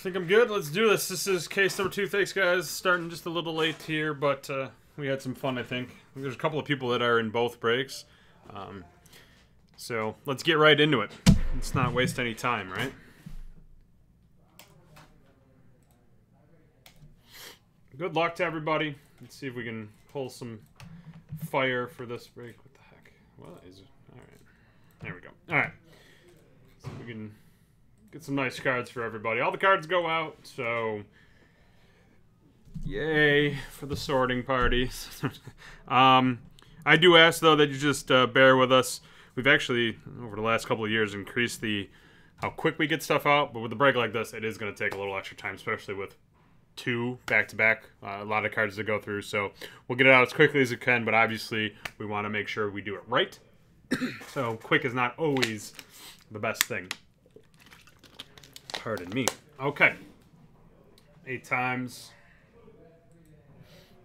think I'm good. Let's do this. This is case number two. Thanks, guys. Starting just a little late here, but uh, we had some fun, I think. There's a couple of people that are in both breaks. Um, so let's get right into it. Let's not waste any time, right? Good luck to everybody. Let's see if we can pull some fire for this break. What the heck? What is it? All right. There we go. All right. So we can get some nice cards for everybody. All the cards go out, so yay for the sorting party. um, I do ask though that you just uh, bear with us. We've actually over the last couple of years increased the how quick we get stuff out, but with a break like this, it is going to take a little extra time, especially with two back to back, a lot of cards to go through. So we'll get it out as quickly as we can, but obviously we want to make sure we do it right. so quick is not always the best thing. Pardon me. Okay. Eight times.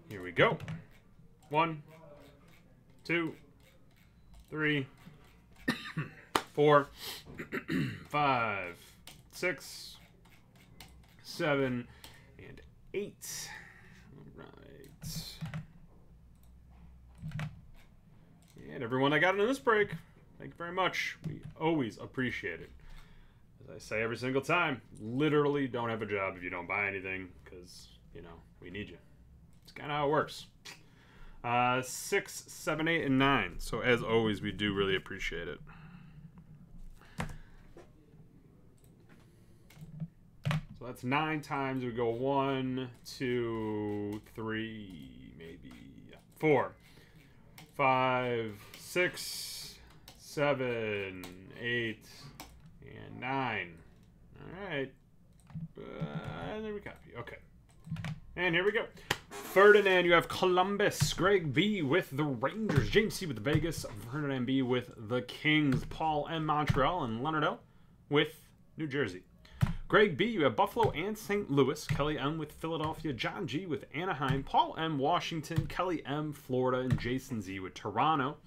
Here we go. One, two, three, four, five, six, seven, and eight. All right. And everyone I got in this break, thank you very much. We always appreciate it. As I say every single time, literally don't have a job if you don't buy anything because, you know, we need you. It's kind of how it works. Uh, six, seven, eight, and nine. So as always, we do really appreciate it. So that's nine times. We go one, two, three, maybe four, five, six, seven, eight, and nine. All right. Uh, there we go. Okay. And here we go. Ferdinand, you have Columbus. Greg B with the Rangers. James C with the Vegas. Ferdinand B with the Kings. Paul M. Montreal. And Leonard L with New Jersey. Greg B, you have Buffalo and St. Louis. Kelly M with Philadelphia. John G with Anaheim. Paul M. Washington. Kelly M. Florida. And Jason Z with Toronto.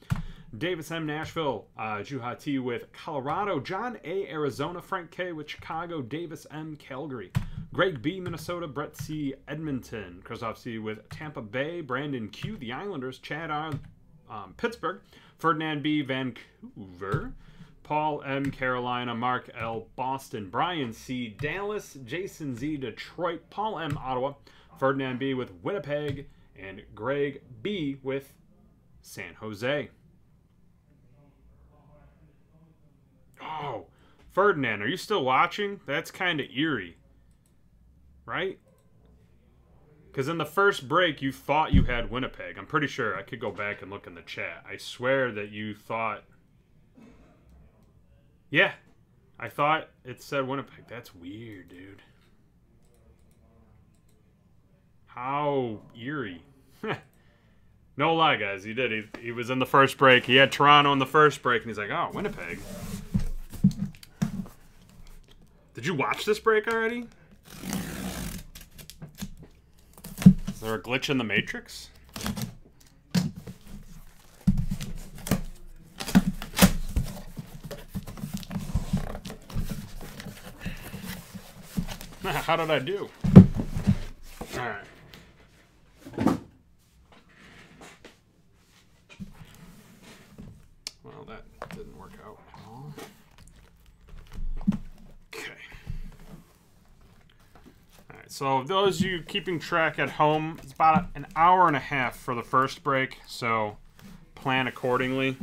Davis M. Nashville, uh, Juha T with Colorado, John A. Arizona, Frank K. with Chicago, Davis M. Calgary, Greg B. Minnesota, Brett C. Edmonton, Krzyzov C. with Tampa Bay, Brandon Q. The Islanders, Chad R. Um, Pittsburgh, Ferdinand B. Vancouver, Paul M. Carolina, Mark L. Boston, Brian C. Dallas, Jason Z. Detroit, Paul M. Ottawa, Ferdinand B. with Winnipeg, and Greg B. with San Jose. Oh, Ferdinand, are you still watching? That's kind of eerie. Right? Because in the first break, you thought you had Winnipeg. I'm pretty sure. I could go back and look in the chat. I swear that you thought. Yeah. I thought it said Winnipeg. That's weird, dude. How eerie. no lie, guys. He did. He, he was in the first break. He had Toronto in the first break, and he's like, oh, Winnipeg. Did you watch this break already? Is there a glitch in the Matrix? How did I do? Alright. Well, that didn't work out at all. Okay. Alright, so those you keeping track at home, it's about an hour and a half for the first break, so plan accordingly.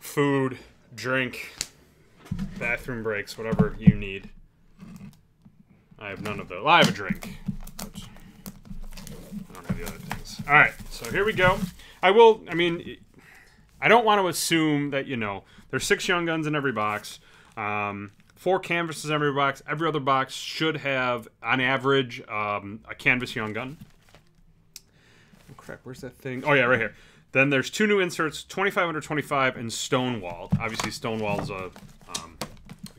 Food, drink, bathroom breaks, whatever you need. I have none of those. I have a drink. But I don't have the other things. Alright, so here we go. I will, I mean, I don't want to assume that, you know, there's six young guns in every box. Um, four canvases every box. Every other box should have, on average, um, a canvas young gun. Oh, crap. Where's that thing? Oh, yeah, right here. Then there's two new inserts, 25 under 25 and Stonewall. Obviously, Stonewall's a um,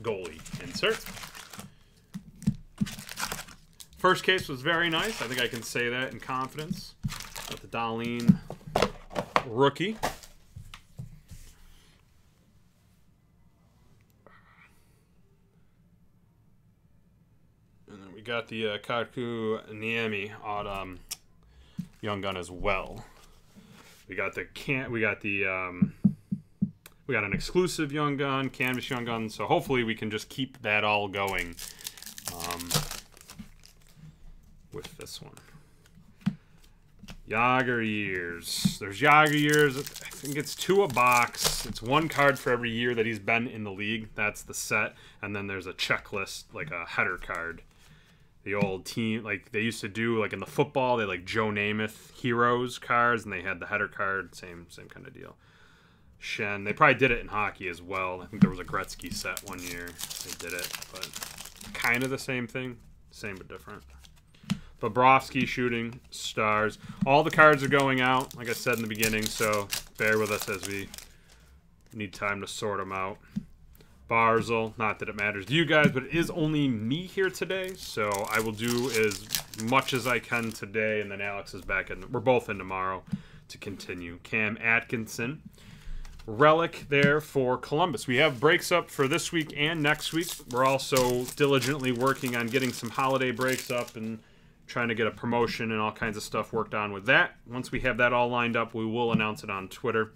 goalie insert. First case was very nice. I think I can say that in confidence. Got the Dahlin rookie. Got the uh, Kaku Niemi on um, Young Gun as well. We got the can we got the um, we got an exclusive Young Gun, Canvas Young Gun. So hopefully we can just keep that all going um, with this one. Jagr years. There's Jagr years. I think it's two a box. It's one card for every year that he's been in the league. That's the set. And then there's a checklist, like a header card. The old team, like they used to do, like in the football, they like Joe Namath heroes cards, and they had the header card. Same, same kind of deal. Shen. They probably did it in hockey as well. I think there was a Gretzky set one year. They did it, but kind of the same thing. Same but different. Bobrovsky shooting stars. All the cards are going out, like I said in the beginning, so bear with us as we need time to sort them out. Barzal, not that it matters to you guys, but it is only me here today, so I will do as much as I can today, and then Alex is back, and we're both in tomorrow to continue. Cam Atkinson, relic there for Columbus. We have breaks up for this week and next week. We're also diligently working on getting some holiday breaks up and trying to get a promotion and all kinds of stuff worked on with that. Once we have that all lined up, we will announce it on Twitter.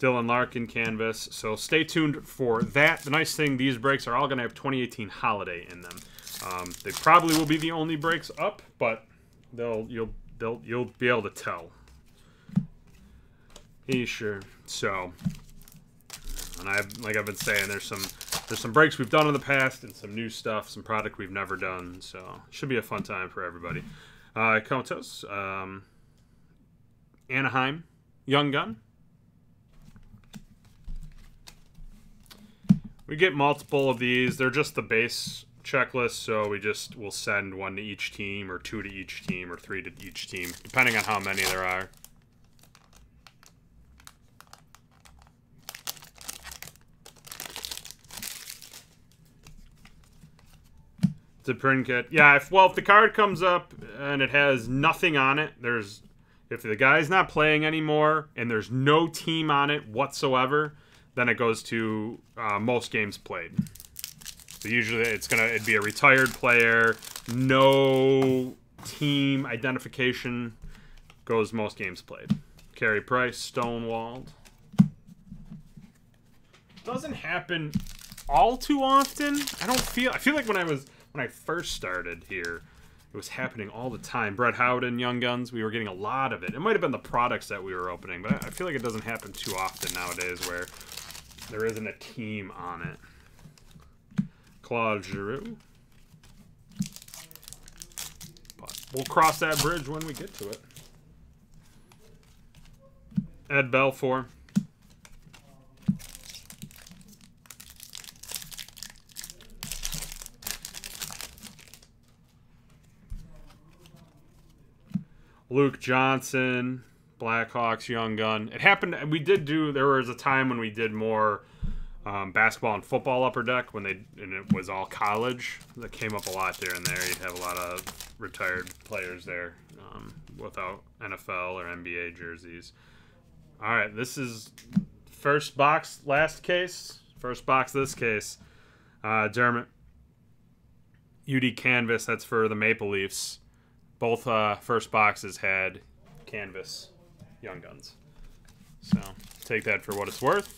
Dylan Larkin canvas. So stay tuned for that. The nice thing, these breaks are all going to have 2018 holiday in them. Um, they probably will be the only breaks up, but they'll you'll they'll you'll be able to tell. He sure. So, and I've like I've been saying, there's some there's some breaks we've done in the past and some new stuff, some product we've never done. So should be a fun time for everybody. Uh, Kotos, um, Anaheim, Young Gun. We get multiple of these. They're just the base checklist, so we just will send one to each team, or two to each team, or three to each team, depending on how many there are. to print kit. Yeah, if well, if the card comes up and it has nothing on it, there's if the guy's not playing anymore and there's no team on it whatsoever, then it goes to uh, most games played. So usually it's gonna it'd be a retired player, no team identification, goes most games played. Carey Price, Stonewalled. Doesn't happen all too often. I don't feel I feel like when I was when I first started here, it was happening all the time. Brett Howden, Young Guns, we were getting a lot of it. It might have been the products that we were opening, but I feel like it doesn't happen too often nowadays where there isn't a team on it. Claude Giroux. But we'll cross that bridge when we get to it. Ed Belfour. Luke Johnson, Blackhawks, Young Gun. It happened. We did do. There was a time when we did more um, basketball and football upper deck when they and it was all college. That came up a lot there and there. You'd have a lot of retired players there um, without NFL or NBA jerseys. All right, this is first box, last case. First box, this case. Uh, Dermott. UD Canvas. That's for the Maple Leafs. Both uh, first boxes had canvas Young Guns. So take that for what it's worth.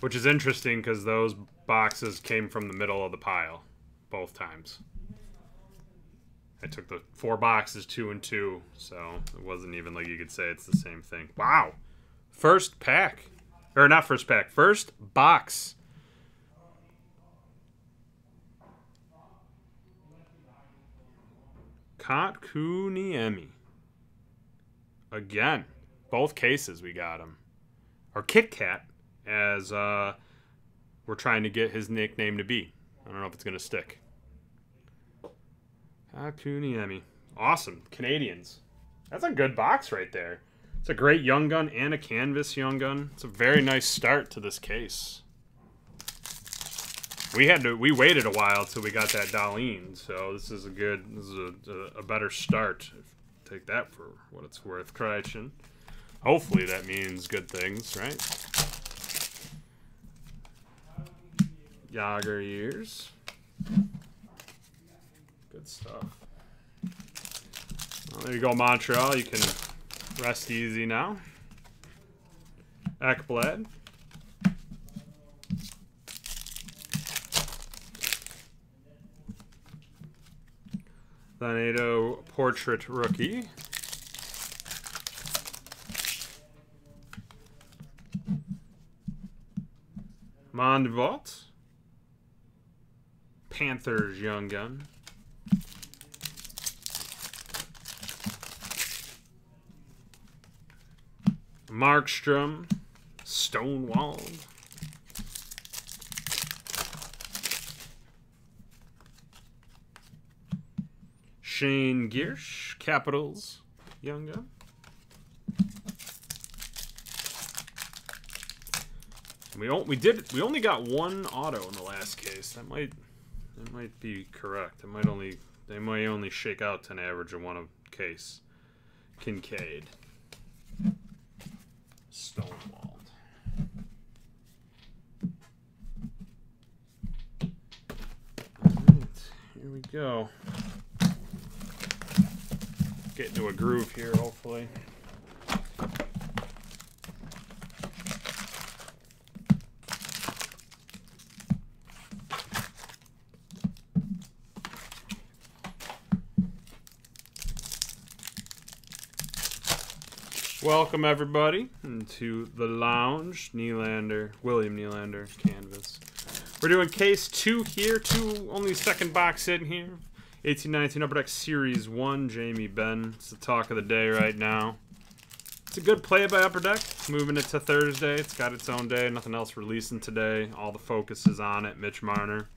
Which is interesting because those boxes came from the middle of the pile both times. I took the four boxes, two and two, so it wasn't even like you could say it's the same thing. Wow. First pack. Or not first pack, first box Kotkaniemi. Again, both cases we got him. Or Kit Kat, as uh, we're trying to get his nickname to be. I don't know if it's going to stick. Kotkaniemi. Awesome. Canadiens. That's a good box right there. It's a great young gun and a canvas young gun. It's a very nice start to this case. We had to. We waited a while till we got that Dahlin, so this is a good. This is a, a better start. Take that for what it's worth, Kreishin. Hopefully that means good things, right? Jagr years. Good stuff. Well, there you go, Montreal. You can rest easy now. Ekblad. Donato Portrait Rookie. Mondvot. Panthers Young Gun. Markstrom. Stonewalled. Shane Gersich, Capitals, Young Gun. We don't, we did we only got one auto in the last case. That might that might be correct. It might only they might only shake out to an average of one a case. Kinkaid. Stonewalled. Alright, here we go. Get into a groove here, hopefully. Welcome everybody into the lounge. Nylander, William Nylander canvas. We're doing case two here, two only second box in here. 1819 Upper Deck Series 1, Jamie Benn. It's the talk of the day right now. It's a good play by Upper Deck. Moving it to Thursday. It's got its own day. Nothing else releasing today. All the focus is on it. Mitch Marner.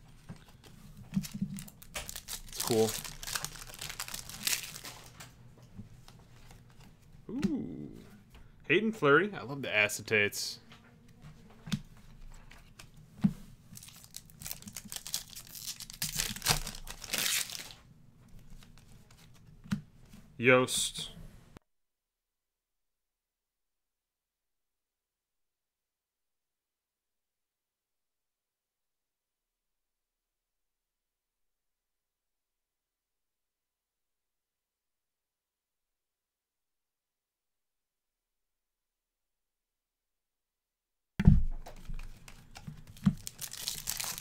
It's cool. Ooh. Hayden Fleury. I love the acetates. Yost.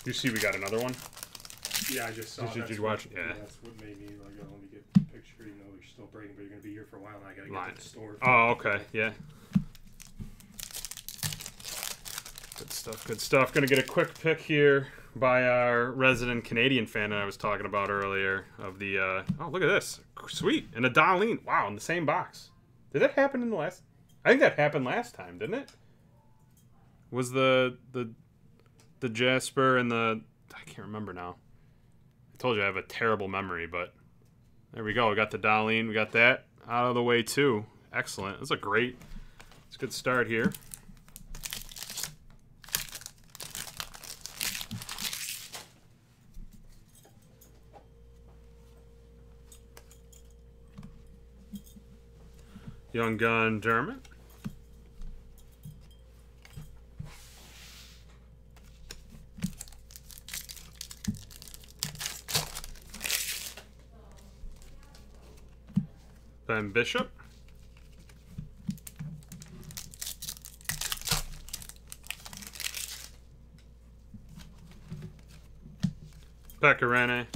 You see, we got another one. Yeah, I just saw. Did did you what- watch it? Yeah. That's what made me like, oh, let me get a picture. You know, you're still breaking, but you're gonna be here for a while, and I gotta get Line. to the store. Oh, okay. Yeah. Good stuff. Good stuff. Gonna get a quick pick here by our resident Canadian fan that I was talking about earlier of the. Uh, oh, look at this. Sweet. And a Dahlin. Wow, in the same box. Did that happen in the last? I think that happened last time, didn't it? Was the the the Jasper and the I can't remember now. I told you I have a terrible memory, but there we go. We got the Dahlin. We got that out of the way too. Excellent. That's a great. It's a good start here. Young Gun Dermott. Ben Bishop. Pecorine.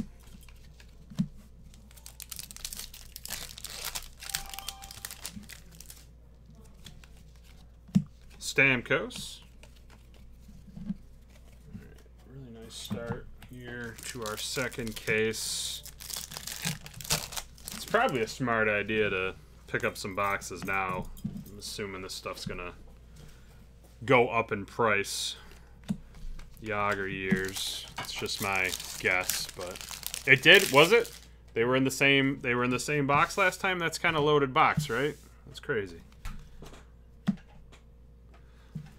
Stamkos. Alright, Really nice start here to our second case. Probably a smart idea to pick up some boxes now. I'm assuming this stuff's gonna go up in price. Jagr years. It's just my guess, but it did. Was it? They were in the same. They were in the same box last time. That's kind of loaded box, right? That's crazy.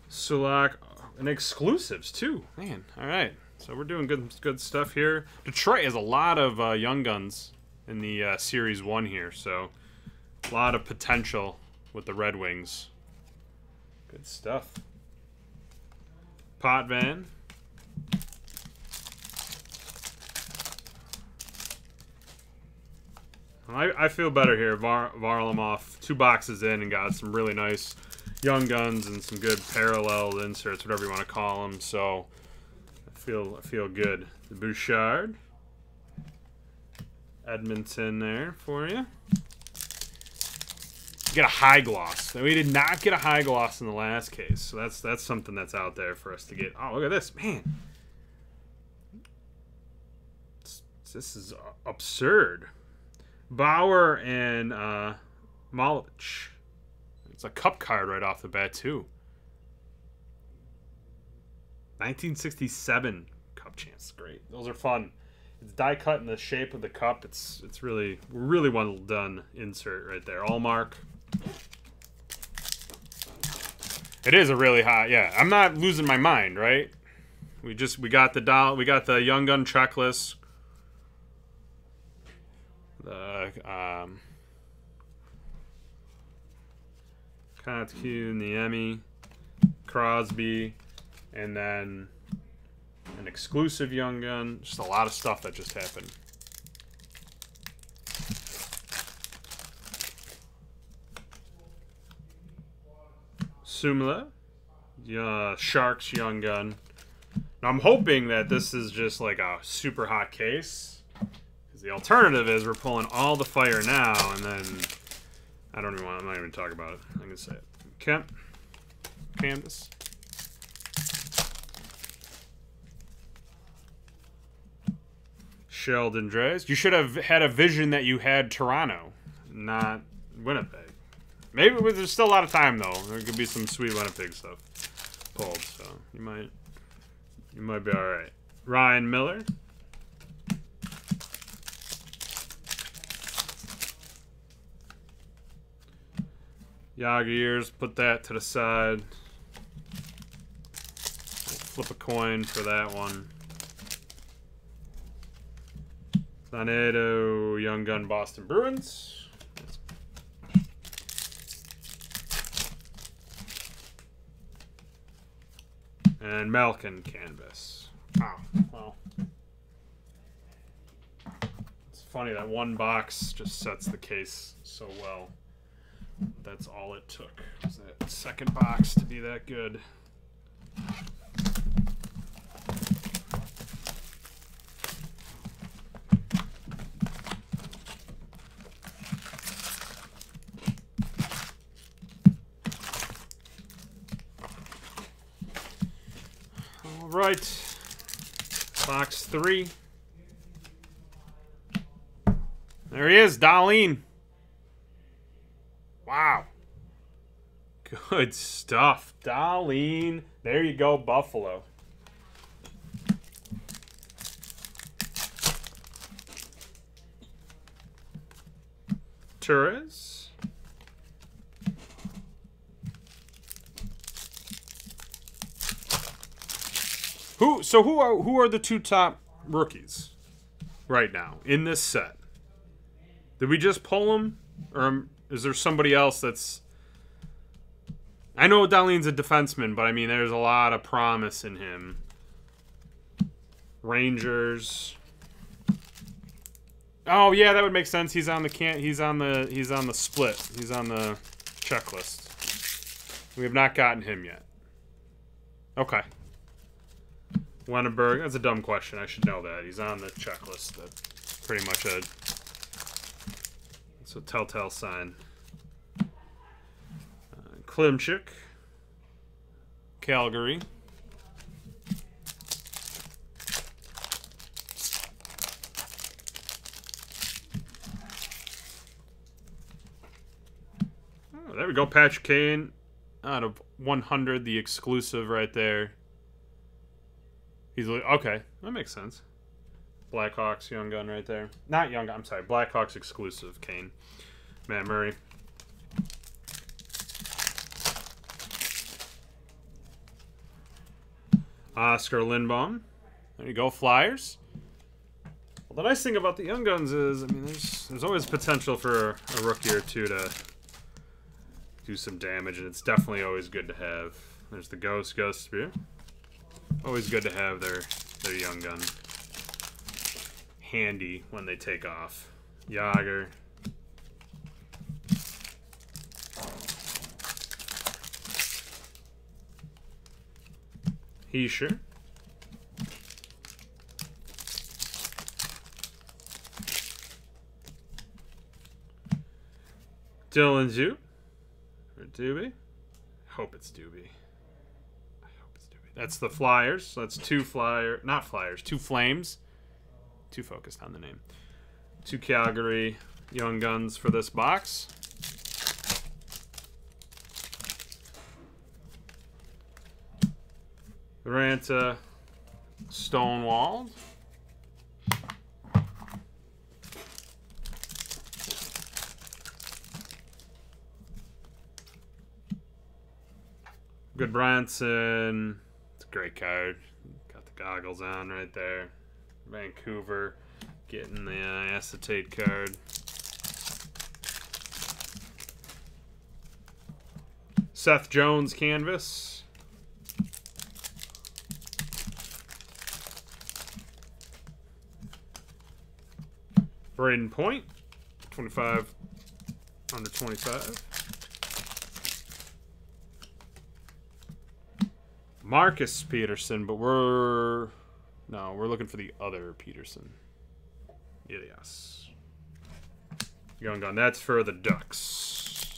Sulak and exclusives too. Man, all right. So we're doing good good stuff here. Detroit has a lot of uh, young guns in the uh, series one here, so a lot of potential with the Red Wings. Good stuff. Potvin. I, I feel better here. Var, Varlamov, two boxes in and got some really nice young guns and some good parallel inserts, whatever you want to call them. So I feel I feel good. The Bouchard, Edmonton there for you. Get a high gloss. We did not get a high gloss in the last case, so that's that's something that's out there for us to get. Oh, look at this, man! This is absurd. Bauer and uh, Malovich. It's a cup card right off the bat too. 1967 cup chance. Great. Those are fun. It's die cut in the shape of the cup. It's it's really really well done insert right there. All mark. It is a really hot. Yeah, I'm not losing my mind, right? We just we got the doll. We got the young gun checklist. The um, Kotkaniemi, Crosby, and then an exclusive young gun. Just a lot of stuff that just happened. Sumla, uh, Sharks young gun. Now I'm hoping that this is just like a super hot case. Because the alternative is we're pulling all the fire now and then I don't even want I'm not even talking about it. I'm gonna say it. Kemp. Canvas. Sheldon Dries. You should have had a vision that you had Toronto, not Winnipeg. Maybe there's still a lot of time though. There could be some sweet Winnipeg stuff pulled, so you might you might be all right. Ryan Miller. Jagr years, put that to the side. Flip a coin for that one. Donato, Young Gun, Boston Bruins. And Malkin canvas. Oh, well. It's funny that one box just sets the case so well. That's all it took. Was that second box to be that good. All right. Box three. There he is, Dahlin. Wow. Good stuff. Dahlin. There you go, Buffalo. Torres. Who so who are who are the two top rookies right now in this set? Did we just pull them or is there somebody else that's I know Dahlin's a defenseman, but I mean there's a lot of promise in him. Rangers. Oh yeah, that would make sense. He's on the can he's on the he's on the split. He's on the checklist. We have not gotten him yet. Okay. Wennerberg. That's a dumb question. I should know that. He's on the checklist. That's pretty much a a telltale sign. Uh, Klimchuk. Calgary. Oh, there we go. Patch Kane out of 100, the exclusive right there. He's like, okay, that makes sense. Blackhawks young gun right there. Not young I'm sorry. Blackhawks exclusive Kane. Matt Murray. Oscar Lindblom. There you go, Flyers. Well, the nice thing about the young guns is, I mean, there's there's always potential for a rookie or two to do some damage, and it's definitely always good to have. There's the Ghost Ghost Spear. Always good to have their, their young gun handy when they take off. Jagr. He sure. Dylan Zoo or Doobie? Hope it's Doobie. That's the Flyers. So that's two Flyer, not Flyers, two Flames. Too focused on the name. Two Calgary Young Guns for this box. Raanta Stonewalled. Gudbranson. Great card. Got the goggles on right there. Vancouver getting the uh, acetate card. Seth Jones canvas. Brayden Point, 25 under 25. Marcus Pettersson, but we're no, we're looking for the other Pettersson. Yes. Young gun. That's for the Ducks.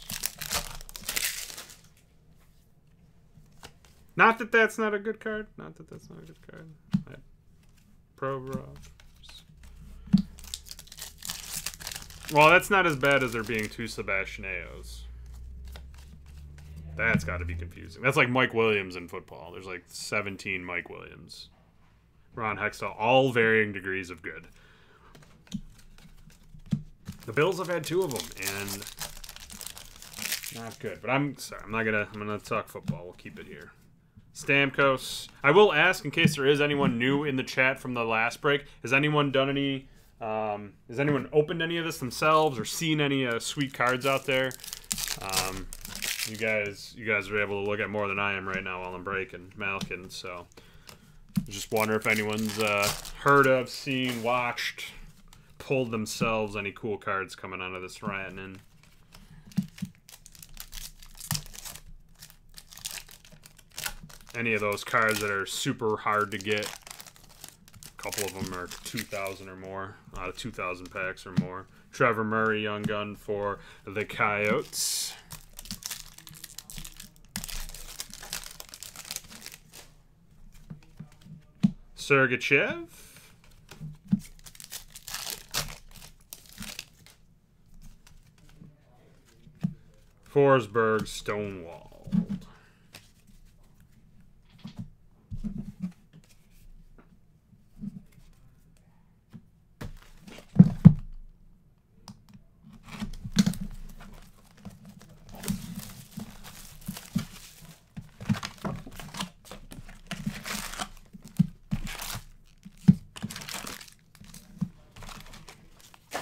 Not that that's not a good card. Not that that's not a good card. Provorov. Well, that's not as bad as there being two Sebastian Ayos. That's got to be confusing. That's like Mike Williams in football. There's like 17 Mike Williams. Ron Hextall, all varying degrees of good. The Bills have had two of them, and not good. But I'm sorry, I'm not gonna. I'm gonna talk football. We'll keep it here. Stamkos. I will ask in case there is anyone new in the chat from the last break. Has anyone done any? Um, has anyone opened any of this themselves or seen any uh, sweet cards out there? Um, you guys, you guys are able to look at more than I am right now while I'm breaking Malkin. So, just wonder if anyone's uh, heard of, seen, watched, pulled themselves any cool cards coming out of this Rantanen. Any of those cards that are super hard to get. A couple of them are 2,000 or more, out of 2,000 packs or more. Trevor Murray, Young Gun for the Coyotes. Sergachev. Forsberg, Stonewall.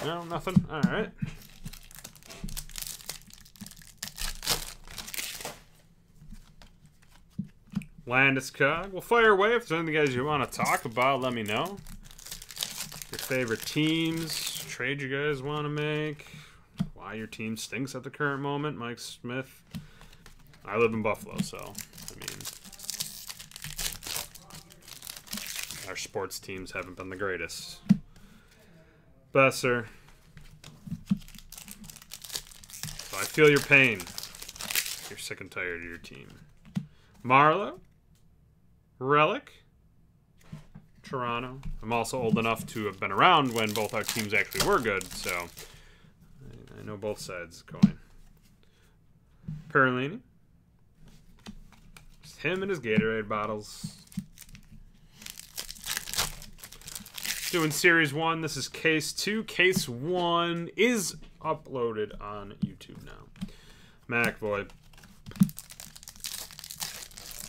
No, nothing. All right. Landeskog. Well, fire away. If there's anything guys you want to talk about, let me know. Your favorite teams, trade you guys want to make, why your team stinks at the current moment. Mike Smith. I live in Buffalo, so I mean, our sports teams haven't been the greatest. Besser. So I feel your pain. You're sick and tired of your team. Marleau. Relic. Toronto. I'm also old enough to have been around when both our teams actually were good, so I, I know both sides going. Perlini. Just him and his Gatorade bottles. Doing series one. This is case two. Case one is uploaded on YouTube now. McAvoy.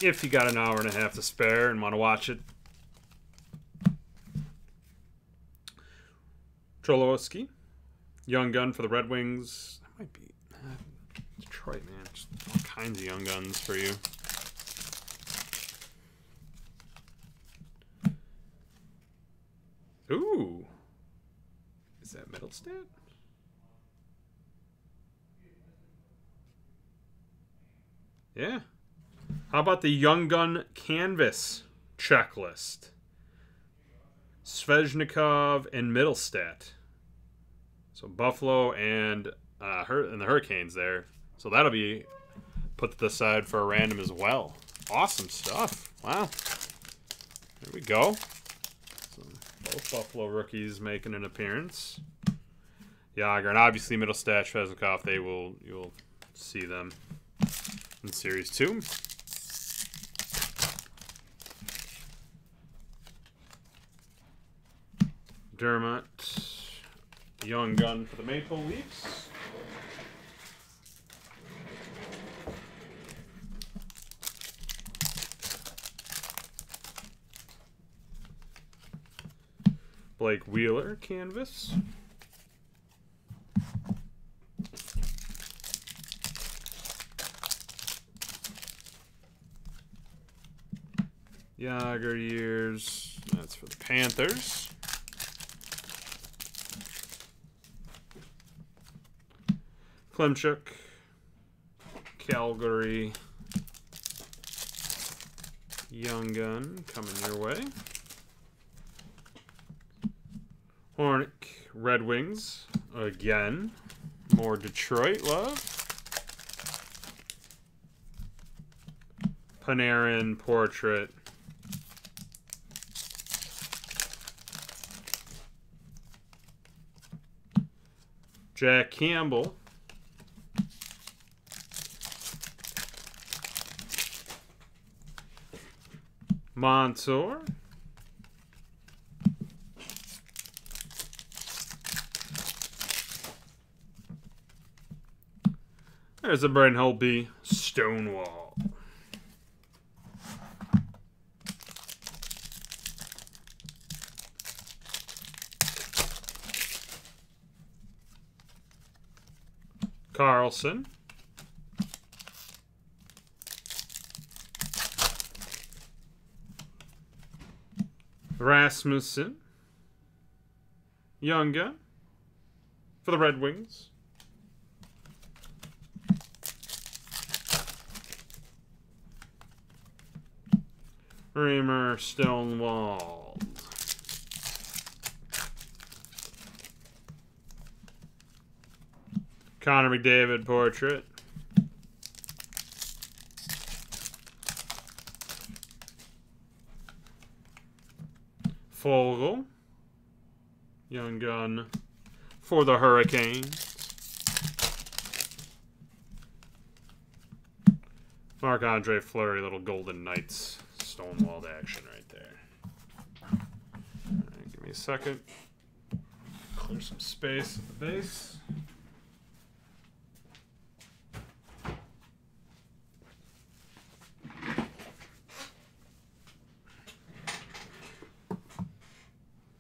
If you got an hour and a half to spare and want to watch it. Cholowski. Young gun for the Red Wings. That might be uh, Detroit, man. Just all kinds of young guns for you. Ooh. Is that Mittelstadt? Yeah. How about the Young Gun Canvas checklist. Svechnikov and Mittelstadt. So Buffalo and uh, Hur- and the Hurricanes there. So that'll be put to the side for a random as well. Awesome stuff. Wow. There we go. So both Buffalo rookies making an appearance. Jagr and obviously Mittelstadt, Svechnikov. They will you'll see them in series two. Dermott, young gun for the Maple Leafs. Blake Wheeler canvas. Jagr years. That's for the Panthers. Klimchuk, Calgary, Young Gun coming your way. Hronek, Red Wings again. More Detroit love. Panarin portrait. Jack Campbell. Montour. There's a Brent Holtby Stonewall. Carlson. Rasmussen. Younger. for the Red Wings. Reimer Stonewall. Connor McDavid portrait. Foegele. Young gun for the Hurricanes. Marc Andre Fleury, little Golden Knights stonewalled action right there. Give me a second. Clear some space at the base.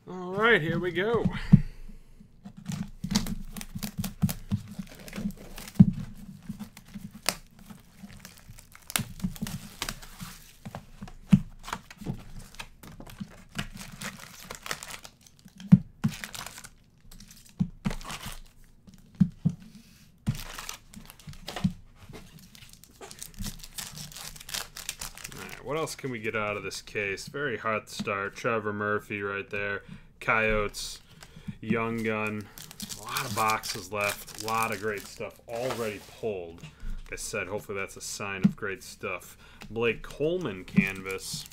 All right, here we go. What else can we get out of this case? Very hot start. Trevor Murphy right there. Coyotes. Young Gun. A lot of boxes left. A lot of great stuff already pulled. Like I said, hopefully that's a sign of great stuff. Blake Coleman canvas.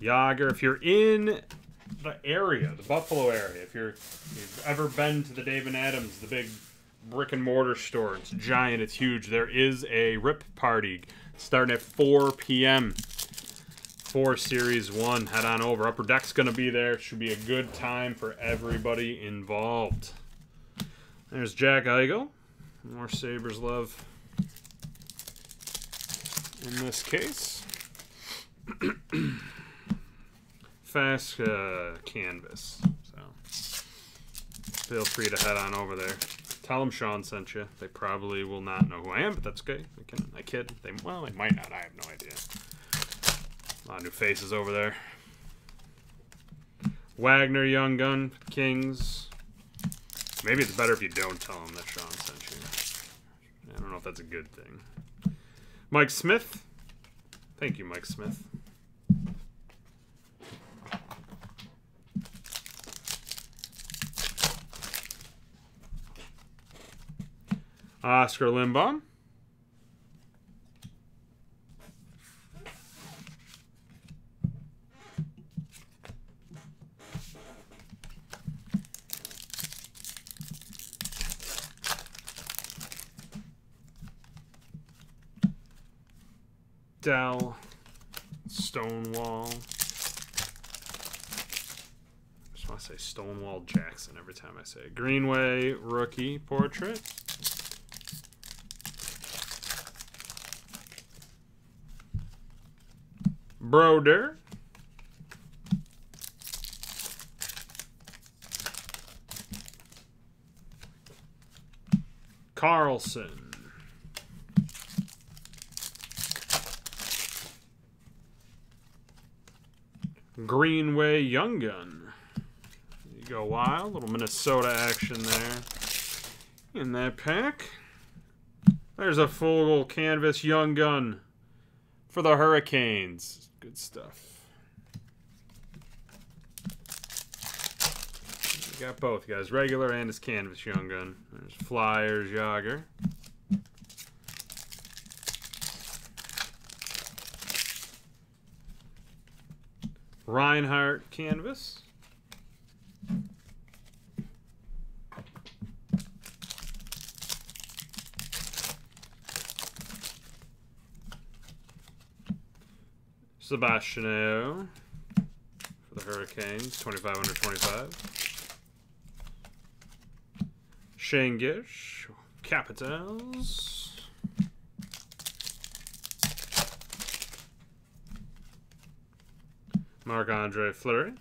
Jagr, if you're in the area, the Buffalo area, if you're if you've ever been to the Dave and Adam's, the big brick and mortar store, it's giant, it's huge. There is a rip party starting at 4 p.m. for Series 1. Head on over. Upper Deck's going to be there. Should be a good time for everybody involved. There's Jack Eichel. More Sabres love in this case. Fast uh, canvas. So feel free to head on over there. Tell them Sean sent you. They probably will not know who I am, but that's okay. I, can, I kid. They well, they might not. I have no idea. A lot of new faces over there. Wagner, Young Gun, Kings. Maybe it's better if you don't tell them that Sean sent you. I don't know if that's a good thing. Mike Smith. Thank you, Mike Smith. Oscar Lindblom. Dell, Stonewall. I just want to say Stonewall Jackson every time I say it. Greenway rookie portrait. Broder. Carlson. Greenway Young Gun. You go wild. Little Minnesota action there in that pack. There's a full canvas Young Gun for the Hurricanes. Good stuff. You got both guys, regular and his canvas Young Gun. There's Flyers Jagr. Reinhart canvas. Sebastian for the Hurricanes, 25 under 25. Shane Gersich, Capitals. Marc Andre Fleury.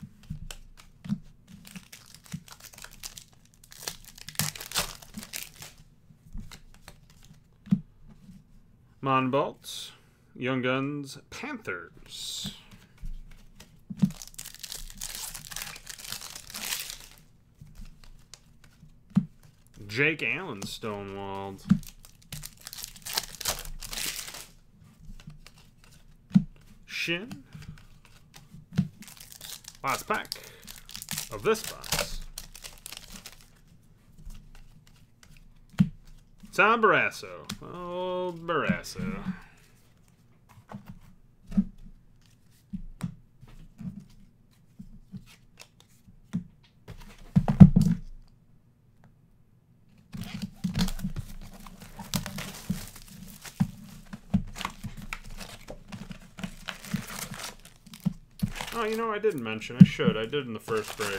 Monbolt, Young Guns, Panthers. Jake Allen stonewalled. Shin. Last pack of this box. Tom Barrasso. Oh, Barrasso. Oh, you know, I didn't mention. I should. I did in the first break.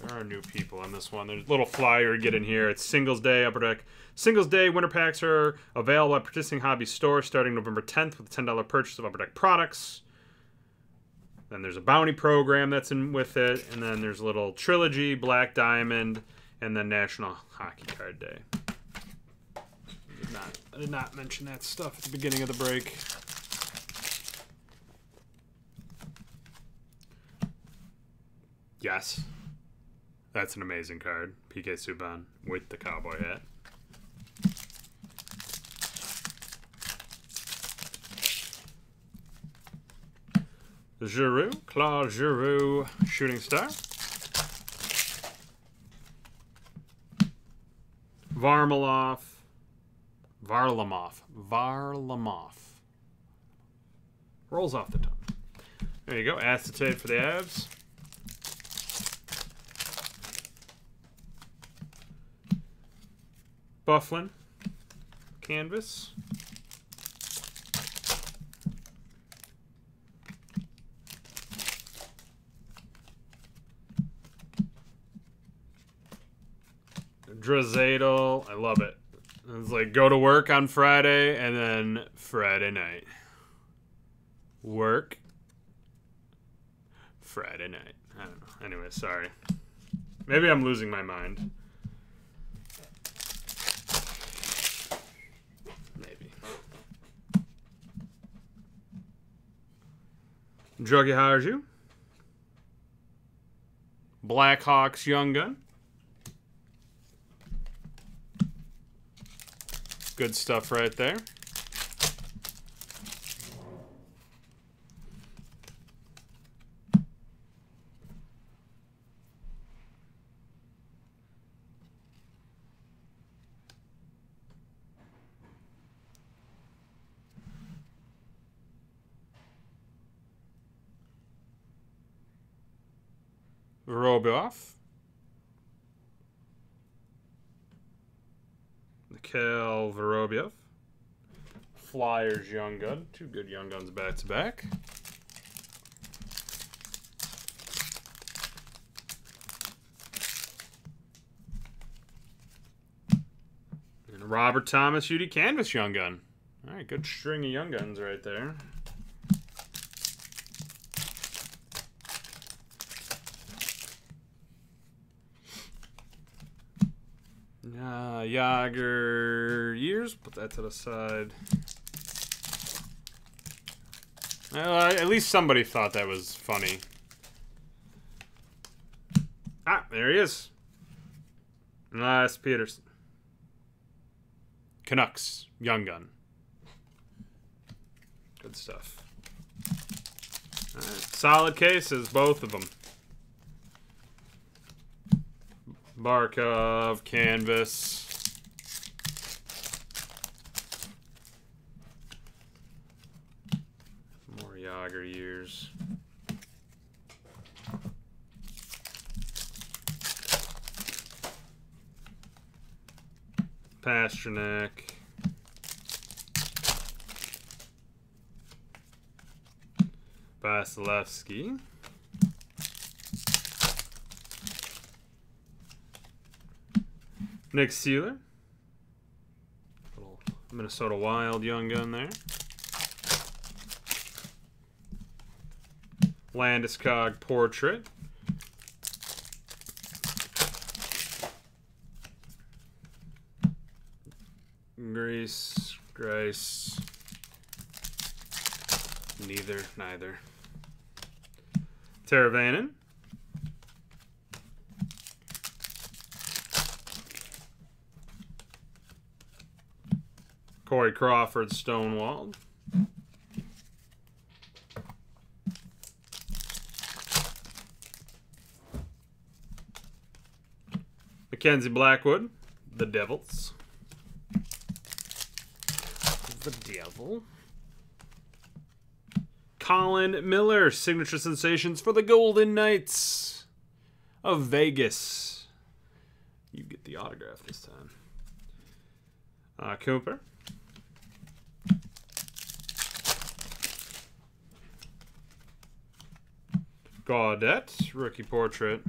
There are new people on this one. There's a little flyer get in here. It's Singles Day Upper Deck. Singles Day winter packs are available at participating hobby stores starting November 10th with a $10 purchase of Upper Deck products. Then there's a bounty program that's in with it, and then there's a little trilogy, Black Diamond, and then National Hockey Card Day. I did not, I did not mention that stuff at the beginning of the break. Yes. That's an amazing card. PK Subban with the cowboy hat. Giroux, Claude Giroux, Shooting Star. Varlamov, Varlamov, Varlamov. Rolls off the tongue. There you go. Acetate for the Avs. Byfuglien canvas. Draisaitl, I love it. It's like go to work on Friday and then Friday night. Work. Friday night. I don't know. Anyway, sorry. Maybe I'm losing my mind. Maybe. Jokiharju. Blackhawks Young Gun. Good stuff right there. Vorobyev. Mikhail Vorobyev. Flyers Young Gun. Two good Young Guns back to back. And Robert Thomas UD Canvas Young Gun. All right, good string of Young Guns right there. Uh, Jagr years, put that to the side. Uh, at least somebody thought that was funny. Ah, there he is. Nice Pettersson. Canucks, Young Gun. Good stuff. Solid cases, both of them. Barkov, Canvas. Jagr years. Pastrnak. Vasilevskiy. Nick Seeler. Little Minnesota Wild young gun there. Landeskog portrait. Grease, Grace. Neither, neither. Teravainen. Corey Crawford, Stonewall. Mackenzie Blackwood, the Devils. The Devil. Colin Miller, signature sensations for the Golden Knights of Vegas. You get the autograph this time. Uh, Cooper. Gaudette, rookie portrait.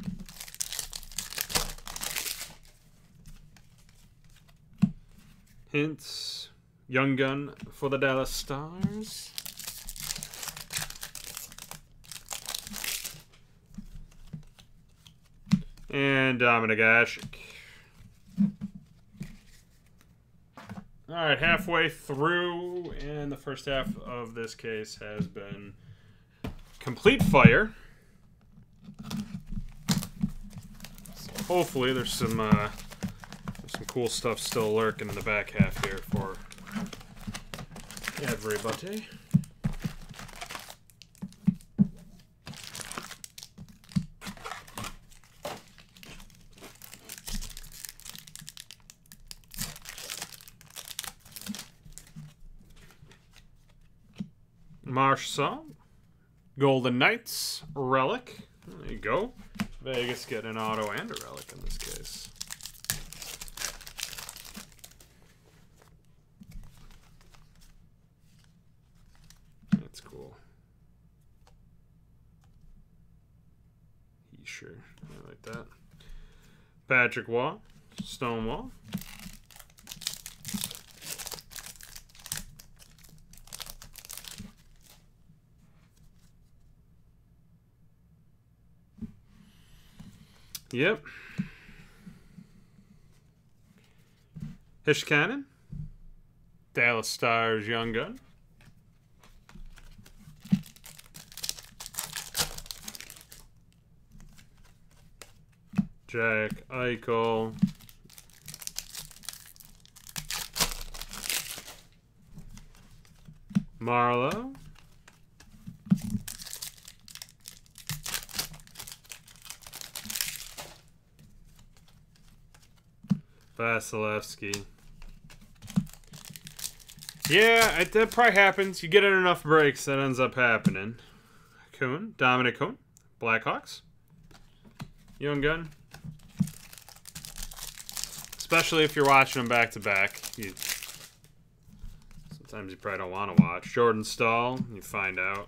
Hintz, Young Gun for the Dallas Stars. And Dominic Ashik. All right, halfway through, and the first half of this case has been complete fire. So hopefully, there's some uh, some cool stuff still lurking in the back half here for everybody. Marchand, Golden Knights, Relic. There you go. Vegas getting an auto and a relic in this case. That's cool. He sure. I like that. Patrick Waugh, Stonewall. Yep. Heiskanen. Dallas Stars Young Gun. Jack Eichel. Marleau. Vasilevskiy. Yeah, it, that probably happens. You get in enough breaks, that ends up happening. Kahun, Dominik Kahun, Blackhawks. Young Gun. Especially if you're watching them back to back. You, sometimes you probably don't want to watch. Jordan Staal, you find out.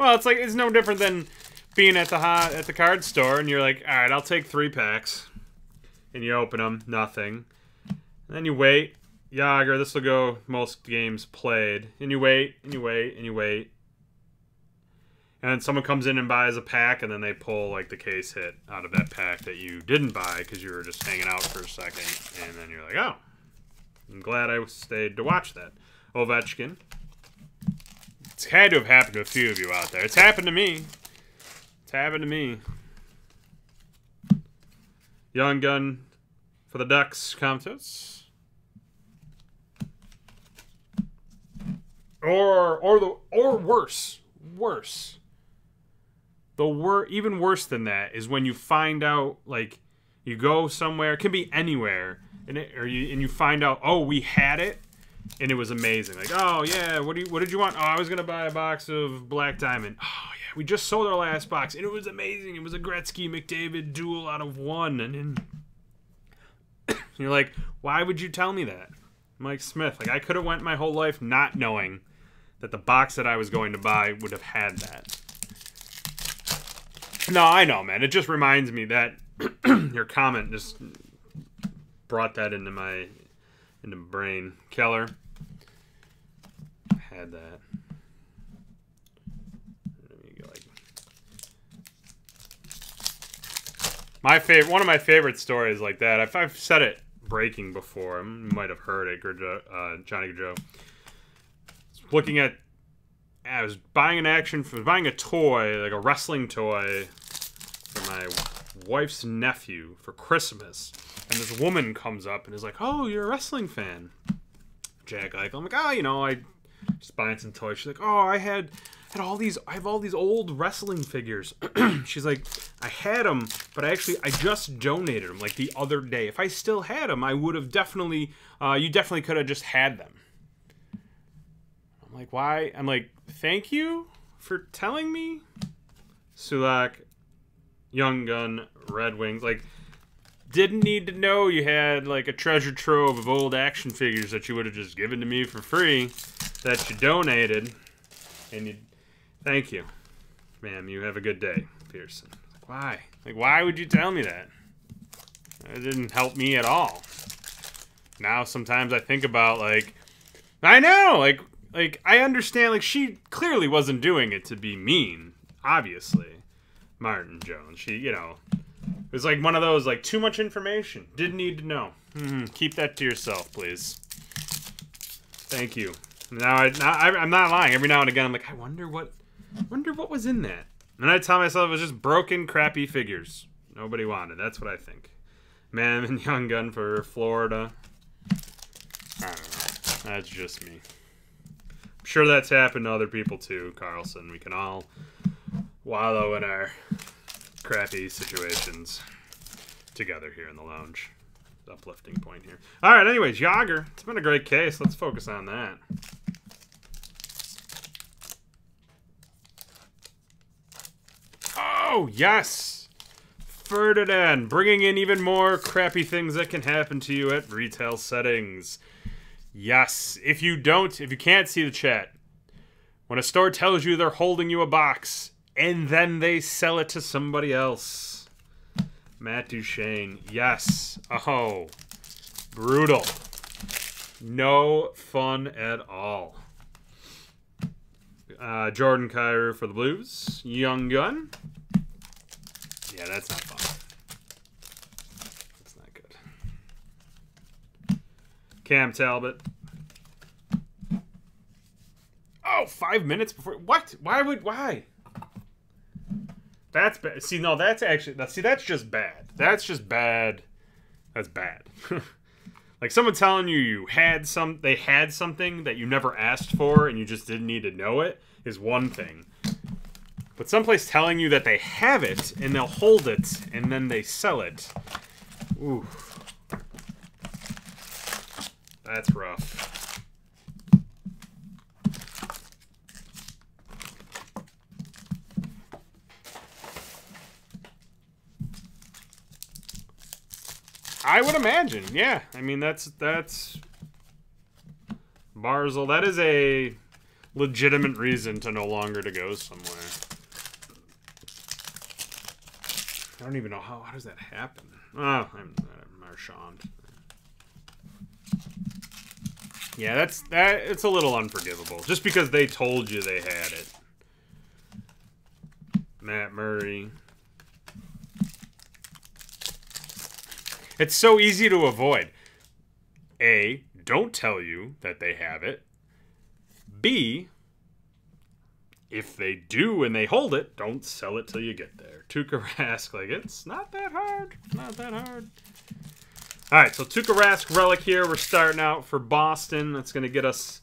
Well, it's like it's no different than being at the hot at the card store and you're like, all right, I'll take three packs, and you open them, nothing. And then you wait. Jagr, this will go most games played, and you wait and you wait and you wait, and then someone comes in and buys a pack, and then they pull like the case hit out of that pack that you didn't buy because you were just hanging out for a second, and then you're like, oh, I'm glad I stayed to watch that. Ovechkin. It's had to have happened to a few of you out there. It's happened to me. It's happened to me. Young gun for the Ducks, Comtois. Or or the or worse, worse the wor even worse than that is when you find out like you go somewhere it can be anywhere and it, or you and you find out oh we had it and it was amazing. Like oh yeah what do you what did you want? Oh I was gonna buy a box of Black Diamond. Oh yeah we just sold our last box and it was amazing. It was a Gretzky McDavid duel out of one and then you're like why would you tell me that? Mike Smith like I could have went my whole life not knowing that the box that I was going to buy would have had that no, I know, man. It just reminds me that your comment just brought that into my into brain. Keller had that. My favorite, one of my favorite stories like that. If I've said it breaking before, might have heard it, uh, Johnny Joe. Looking at I was buying an action, was buying a toy, like a wrestling toy, for my wife's nephew for Christmas. And this woman comes up and is like, "Oh, you're a wrestling fan." Jack. I'm like, "Oh, you know, I just buying some toys." She's like, "Oh, I had had all these. I have all these old wrestling figures." She's like, "I had them, but I actually I just donated them like the other day. If I still had them, I would have definitely. Uh, you definitely could have just had them." Like, "Why?" I'm like, "Thank you for telling me." Sulak, Young Gun, Red Wings. Like, didn't need to know you had like a treasure trove of old action figures that you would have just given to me for free that you donated. And you, thank you, ma'am. You have a good day, Pearson. Like, why? Like, why would you tell me that? It didn't help me at all. Now sometimes I think about like, I know, like, like I understand. Like she clearly wasn't doing it to be mean, obviously Martin Jones. She, you know, it was like one of those like too much information. Didn't need to know. Mm-hmm. Keep that to yourself, please. Thank you. Now, I, now I, am not lying. Every now and again, I'm like, I wonder what, wonder what was in that. And I tell myself it was just broken, crappy figures. Nobody wanted. That's what I think. Man and Young Gun for Florida. I don't know. That's just me. Sure that's happened to other people too, Carlson. We can all wallow in our crappy situations together here in the lounge. Uplifting point here. All right, anyways, Jagr. It's been a great case. Let's focus on that. Oh, yes! Ferdinand, bringing in even more crappy things that can happen to you at retail settings. Yes, if you don't, if you can't see the chat, when a store tells you they're holding you a box, and then they sell it to somebody else. Matt Duchene, yes. Oh, brutal. No fun at all. Uh, Jordan Kyrou for the Blues. Young Gun. Yeah, that's not fun. That's not good. Cam Talbot. Oh, five minutes before. What? Why would. Why? That's bad. See, no, that's actually. See, that's just bad. That's just bad. That's bad. like someone telling you you had some, they had something that you never asked for and you just didn't need to know it is one thing. But someplace telling you that they have it and they'll hold it and then they sell it. Ooh. That's rough. I would imagine, yeah. I mean, that's that's Barzal. That is a legitimate reason to no longer to go somewhere. I don't even know how. How does that happen? Oh, I'm uh, Marchand. Yeah, that's that. It's a little unforgivable, just because they told you they had it. Matt Murray. It's so easy to avoid. A, don't tell you that they have it. B, if they do and they hold it, don't sell it till you get there. Tuukka Rask, like, it's not that hard. Not that hard. All right, so Tuukka Rask relic here. We're starting out for Boston. That's going to get us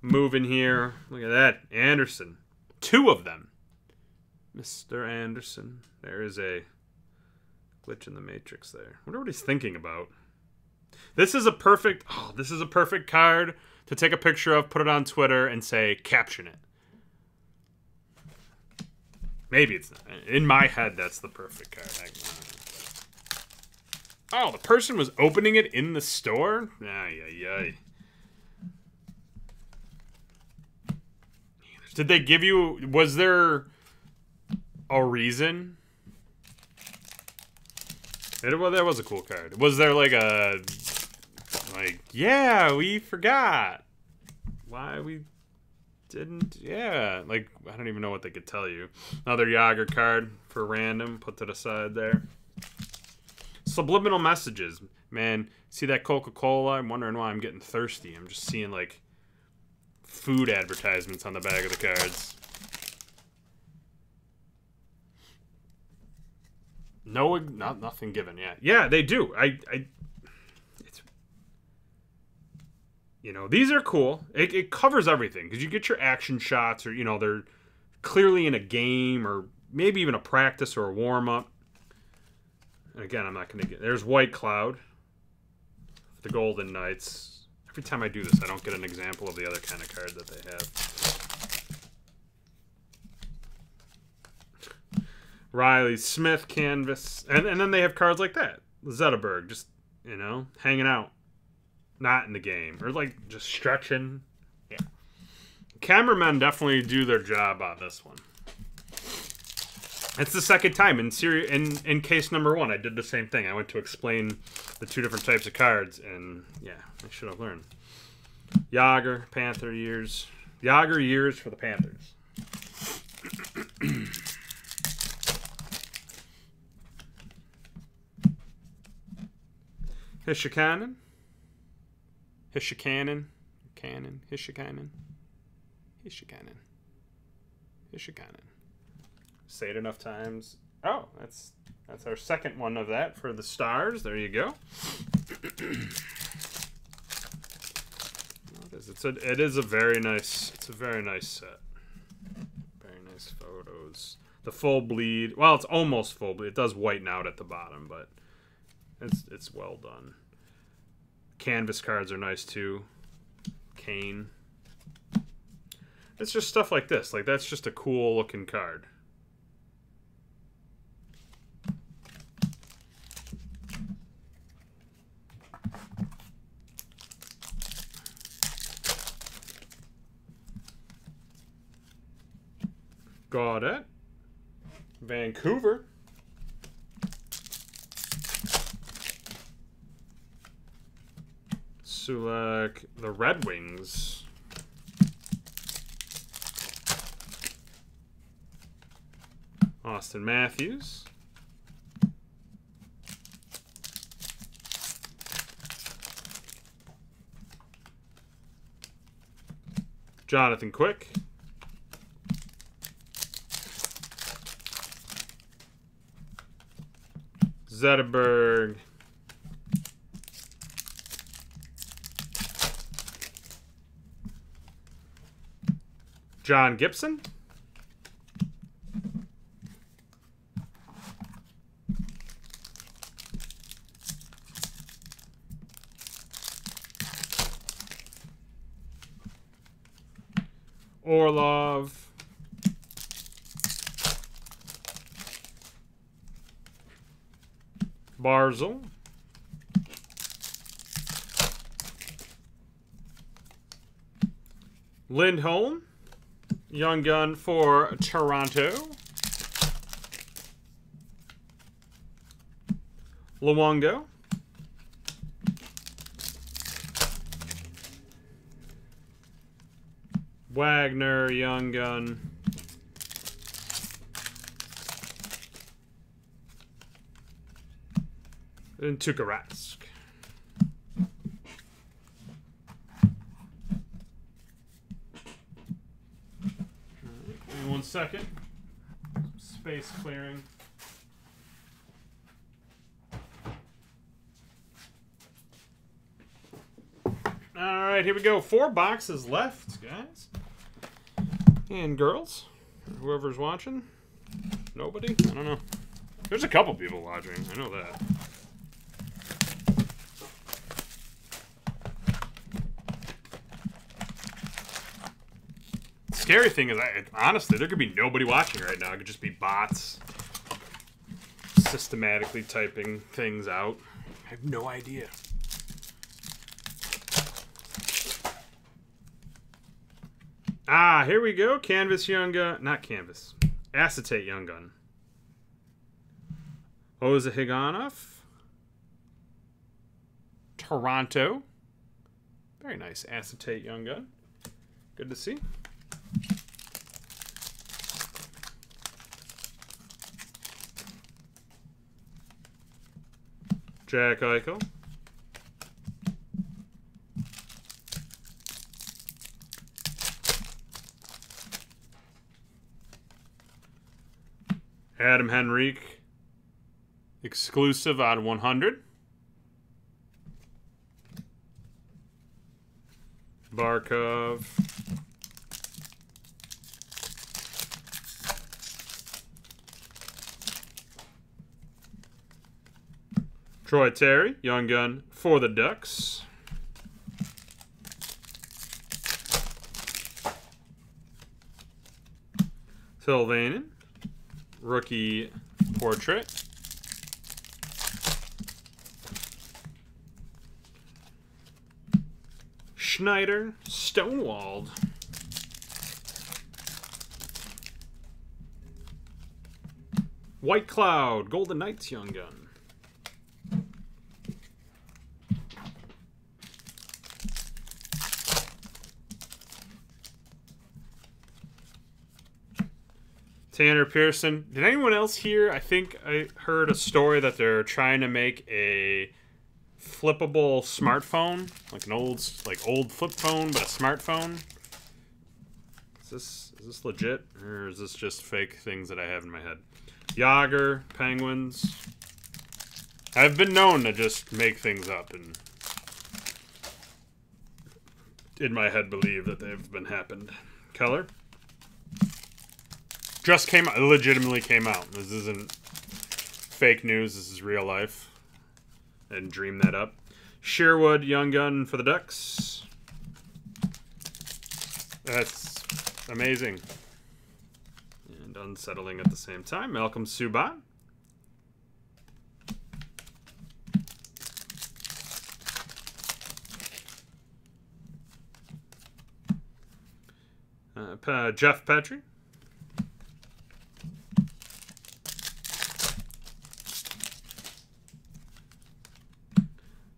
moving here. Look at that. Anderson. Two of them. Mr. Anderson. There is a glitch in the matrix there. I wonder what he's thinking about. This is a perfect oh, this is a perfect card to take a picture of, put it on Twitter, and say caption it. Maybe it's not. In my head, that's the perfect card. Oh, the person was opening it in the store? Ay, ay, ay. Did they give you. Was there a reason? It, well, that was a cool card. Was there like a like yeah we forgot why we didn't yeah like I don't even know what they could tell you. Another Jagr card for random. Put to the side there. Subliminal messages, man. See that Coca Cola? I'm wondering why I'm getting thirsty. I'm just seeing like food advertisements on the back of the cards. No, not nothing given. Yeah, yeah, they do. I, I, it's, you know, these are cool. It, it covers everything because you get your action shots, or you know, they're clearly in a game, or maybe even a practice or a warm up. Again, I'm not going to get. There's Whitecloud, the Golden Knights. Every time I do this, I don't get an example of the other kind of card that they have. Reilly Smith canvas, and and then they have cards like that. Zetterberg, just you know, hanging out, not in the game, or like just stretching. Yeah, cameramen definitely do their job on this one. It's the second time in series in in case number one. I did the same thing. I went to explain the two different types of cards, and yeah, I should have learned. Jagr, Panther years. Jagr years for the Panthers. Hishikanen. Hishikanen. Cannon. Hishikanen. Hishikanen. Hishikanen. Say it enough times. Oh, that's that's our second one of that for the stars. There you go. it is. It's a it is a very nice it's a very nice set. Very nice photos. The full bleed. Well, it's almost full bleed. It does whiten out at the bottom, but it's it's well done. Canvas cards are nice too. Kane. It's just stuff like this. Like that's just a cool looking card. Got it. Vancouver. Sulak, the Red Wings. Auston Matthews. Jonathan Quick. Zetterberg. John Gibson. Lindholm, young gun for Toronto. Luongo. Wagner, young gun. And Tuukka Rask. one second. Space clearing. All right, here we go. Four boxes left, guys. And girls, whoever's watching. Nobody? I don't know. There's a couple people watching. I know that. Scary thing is, I, honestly, there could be nobody watching right now. It could just be bots systematically typing things out. I have no idea. Ah, here we go. Canvas Young Gun. Not Canvas. Acetate Young Gun. Ozhiganov. Toronto. Very nice acetate Young Gun. Good to see. Jack Eichel. Adam Henrique. Exclusive out of 100. Barkov. Troy Terry, young gun for the Ducks. Sylvanen, rookie portrait. Schneider, Stonewalled. Whitecloud, Golden Knights Young Gun. Tanner Pearson. Did anyone else hear? I think I heard a story that they're trying to make a flippable smartphone, like an old like old flip phone, but a smartphone. Is this is this legit or is this just fake things that I have in my head? Jagr, Penguins. I've been known to just make things up and in my head believe that they've been happened. Keller just came out, legitimately came out. This isn't fake news. This is real life. And dream that up. Sherwood Young Gun for the Ducks. That's amazing. And unsettling at the same time. Malcolm Subban. Uh, Jeff Petry.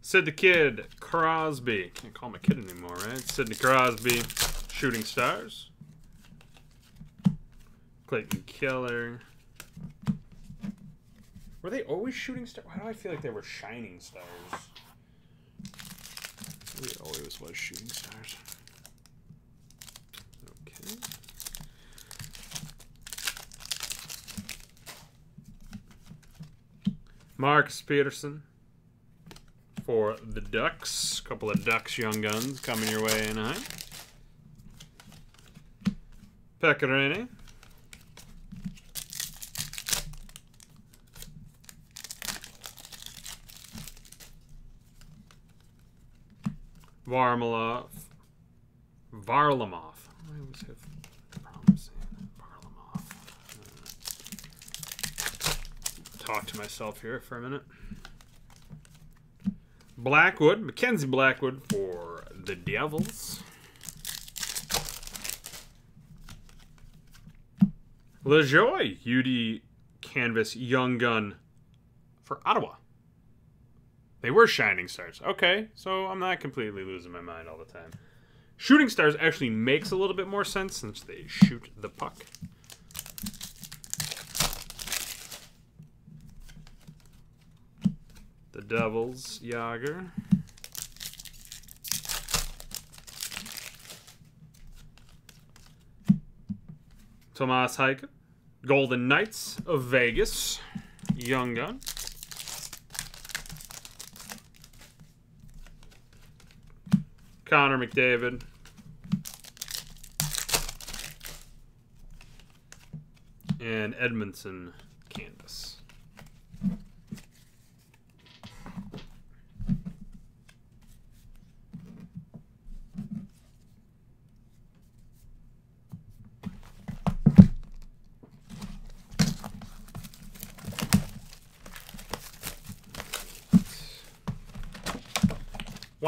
Sid the Kid Crosby. Can't call him a kid anymore, right? Sidney Crosby, Shooting Stars. Clayton Keller. Were they always shooting stars? Why do I feel like they were shining stars? It always was shooting stars. Okay. Marcus Pettersson for the Ducks. A couple of Ducks young guns coming your way, Anaheim. Pekka Rinne. Varlamov. Varlamov. I always have problems saying Varlamov. Uh, talk to myself here for a minute. Blackwood, Mackenzie Blackwood for the Devils. Lajoie, UD Canvas Young Gun for Ottawa. They were Shining Stars. Okay, so I'm not completely losing my mind all the time. Shooting Stars actually makes a little bit more sense since they shoot the puck. The Devils, Jagr. Tomas Hyka. Golden Knights of Vegas, Young Gun. Connor McDavid. And Edmundson canvas.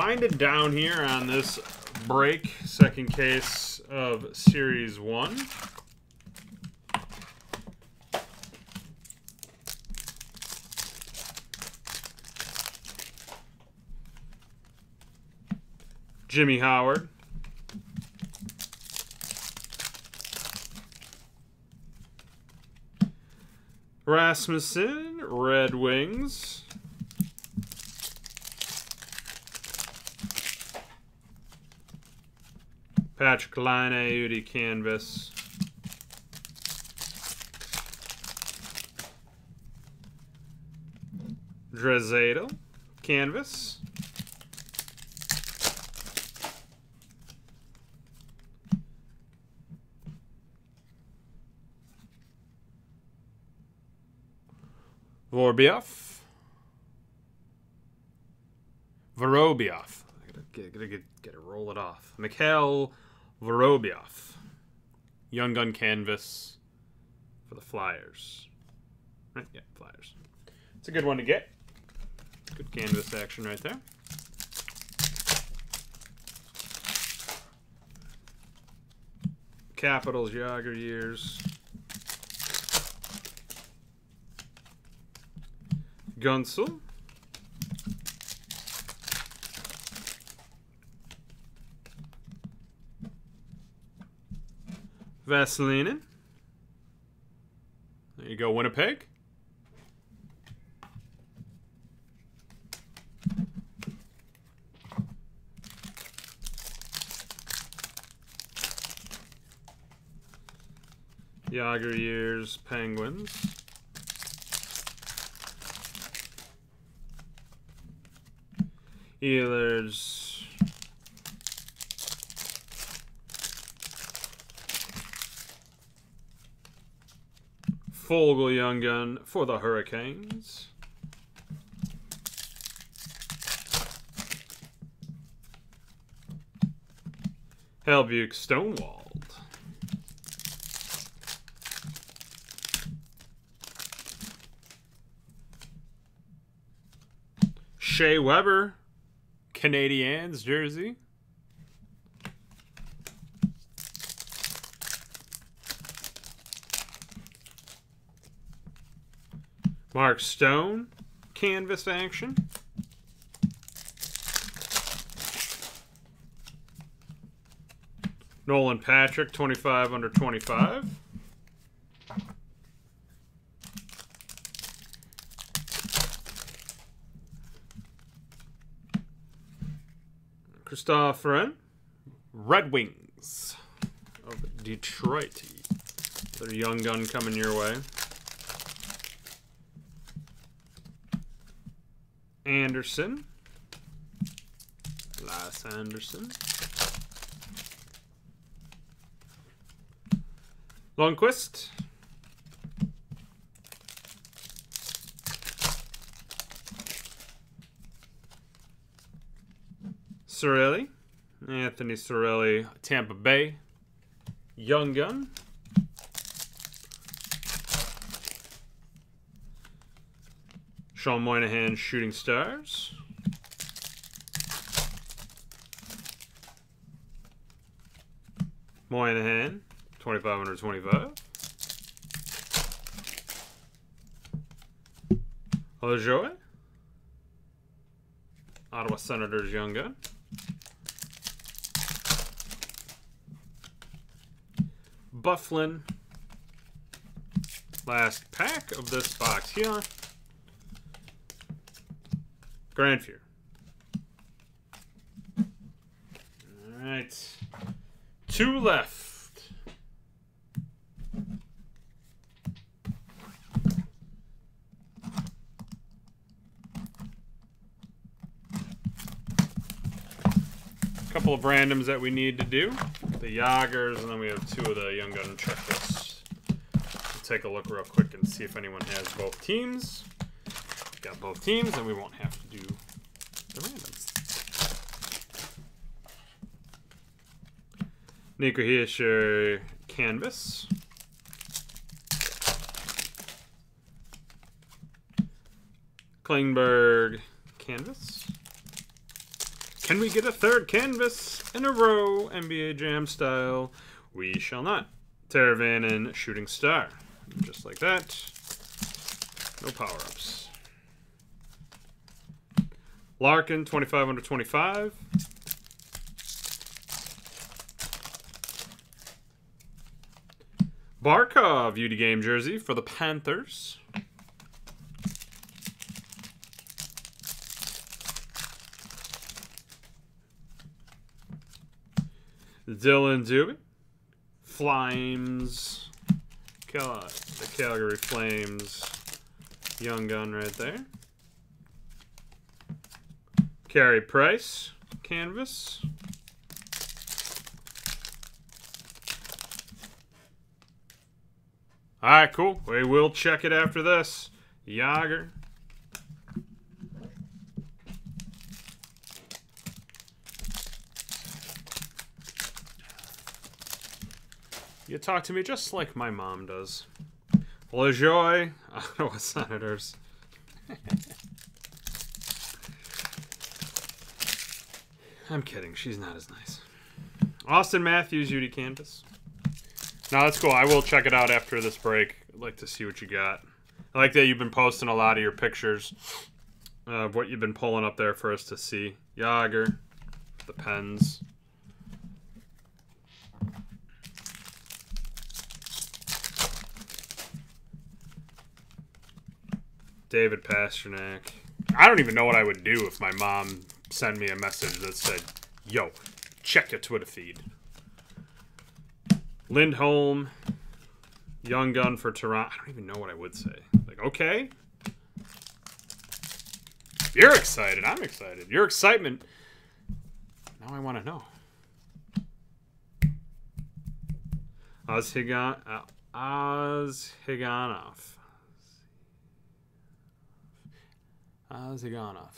Winding down here on this break, second case of Series 1. Jimmy Howard. Rasmussen, Red Wings. Patrik Laine, UD Canvas. Draisaitl, Canvas. Vorobiev. Vorobiev. I gotta, get, gotta get, gotta roll it off. Mikhail Vorobiev. Young Gun Canvas for the Flyers. Right? Yeah, Flyers. It's a good one to get. Good canvas action right there. Capitals, Jagr years. Gunsel. Vesalainen. There you go, Winnipeg. Jagr years, Penguins. Ehlers. Foegele Young Gun for the Hurricanes. Hellebuyck Stonewalled. Shea Weber, Canadiens jersey. Mark Stone, canvas action. Nolan Patrick, 25 under 25. Christoffer Ehn, Red Wings of Detroit. Their young gun coming your way. Anderson. Last Anderson. Lundqvist. Cirelli. Anthony Cirelli, Tampa Bay. Young Gun. Sean Monahan, Shooting Stars. Monahan, 2525. Ojoy. Ottawa Senators Young Gun. Byfuglien. Last pack of this box here. Grand Fear. Alright. Two left. A couple of randoms that we need to do. The Jagrs, and then we have two of the Young Gun checklists. We'll take a look real quick and see if anyone has both teams. Got both teams, and we won't have to do the randoms. Hischier Canvas. Klingberg Canvas. Can we get a third canvas in a row, NBA Jam style? We shall not. Teravainen Shooting Star. Just like that. No power-ups. Larkin, 25 under 25. Barkov, UD game jersey for the Panthers. Dillon Dubé. Flames. Cal the Calgary Flames. Young gun right there. Carey Price. Canvas. Alright, cool. We will check it after this. Jagr. You talk to me just like my mom does. Lajoie, Ottawa Senators. I'm kidding. She's not as nice. Auston Matthews, UD Canvas. No, that's cool. I will check it out after this break. I'd like to see what you got. I like that you've been posting a lot of your pictures of what you've been pulling up there for us to see. Jagr, the pens. David Pastrnak. I don't even know what I would do if my mom sent me a message that said, "Yo, check your Twitter feed." Lindholm, Young Gun for Toronto. I don't even know what I would say. Like, okay. You're excited. I'm excited. Your excitement. Now I want to know. Oz Higan, uh, Oz Higanov. Ziganov.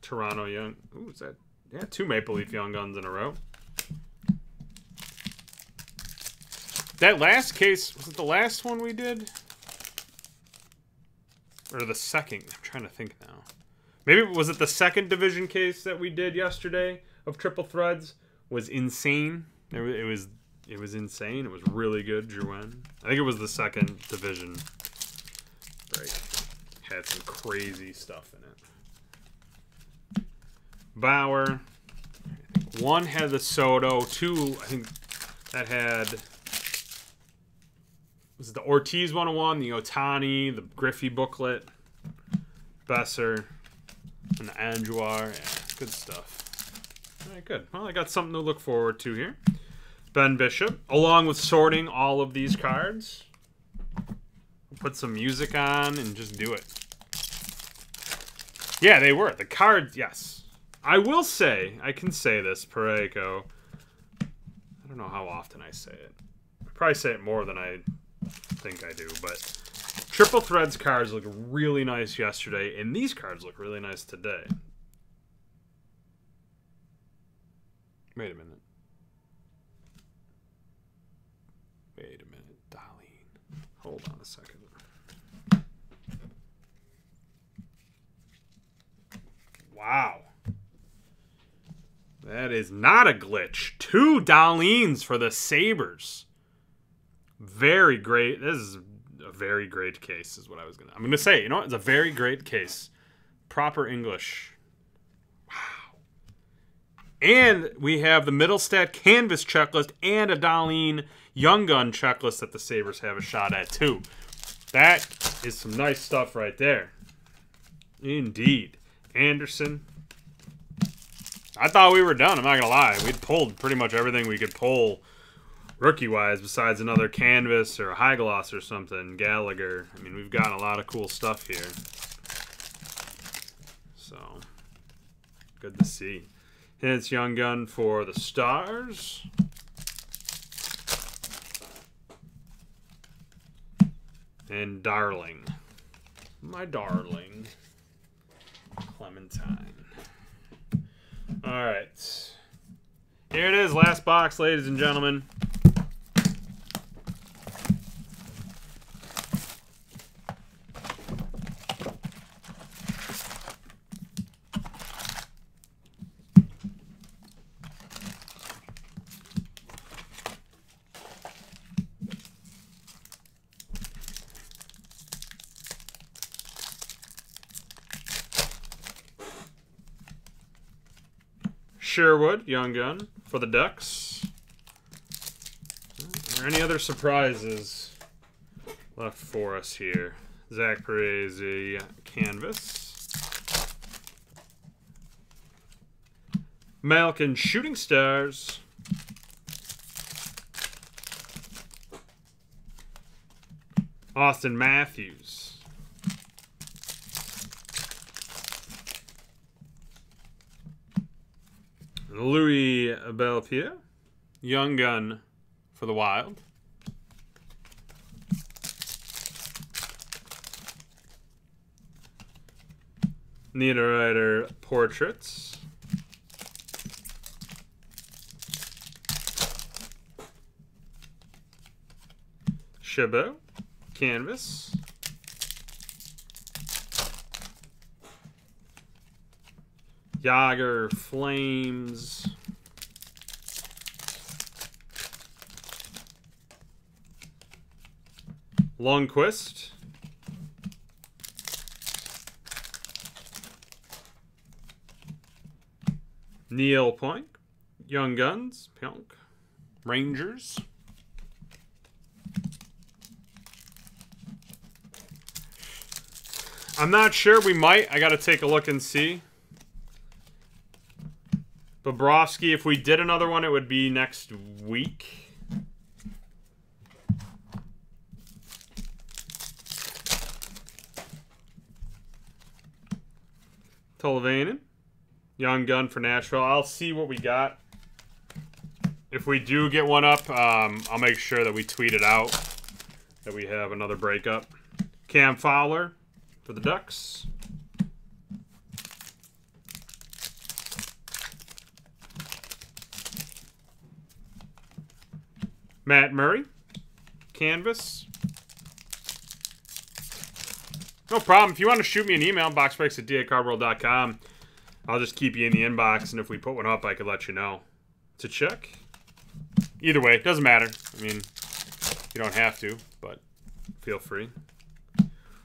Toronto Young. Ooh, is that? Yeah, two Maple Leaf Young Guns in a row. That last case, was it the last one we did? Or the second? I'm trying to think now. Maybe, was it the second division case that we did yesterday of triple threads? Was insane. It was, it was, insane. It was really good, Drouin. I think it was the second division break had some crazy stuff in it. Bauer. One had the Soto. Two, I think that had. Was it the Ortiz 101, the Ohtani, the Griffey booklet, Boeser, and the Andujar. Yeah, good stuff. All right, good. Well, I got something to look forward to here. Ben Bishop, along with sorting all of these cards put some music on and just do it. Yeah, they were. The cards, yes. I will say, I can say this, Pareko. I don't know how often I say it. I probably say it more than I think I do, but Triple Threads cards look really nice yesterday, and these cards look really nice today. Wait a minute. Wait a minute, Dahlin. Hold on a second. Wow. That is not a glitch. Two Dahlins for the Sabres. Very great. This is a very great case, is what I was gonna. I'm gonna say. You know, what? it's a very great case. Proper English. Wow. And we have the Mittelstadt canvas checklist and a Dahlin Young Gun checklist that the Sabres have a shot at too. That is some nice stuff right there. Indeed. Anderson. I thought we were done. I'm not gonna lie. We'd pulled pretty much everything we could pull rookie wise, besides another canvas or a high gloss or something, Gallagher. I mean, we've got a lot of cool stuff here. So, good to see. Hintz Young Gun for the Stars. And Darling. My darling. Clementine. Alright. Here it is, last box, ladies and gentlemen. Sherwood, Young Gun for the Ducks. Are there any other surprises left for us here? Zach Parise, Canvas. Malkin Shooting Stars. Auston Matthews. Louis Belpedio. Young Gun for the Wild. Niederreiter Portraits. Chabot Canvas. Jagr Flames. Lundqvist. Neil Point. Young Guns. Pionk. Rangers. I'm not sure. We might. I got to take a look and see. Bobrovsky, if we did another one, it would be next week. Tolvanen. Young gun for Nashville. I'll see what we got. If we do get one up, um, I'll make sure that we tweet it out that we have another breakup. Cam Fowler for the Ducks. Matt Murray, Canvas. No problem. If you want to shoot me an email, boxbreaks at dacardworld.com. I'll just keep you in the inbox, and if we put one up, I could let you know. To check. Either way, doesn't matter. I mean, you don't have to, but feel free.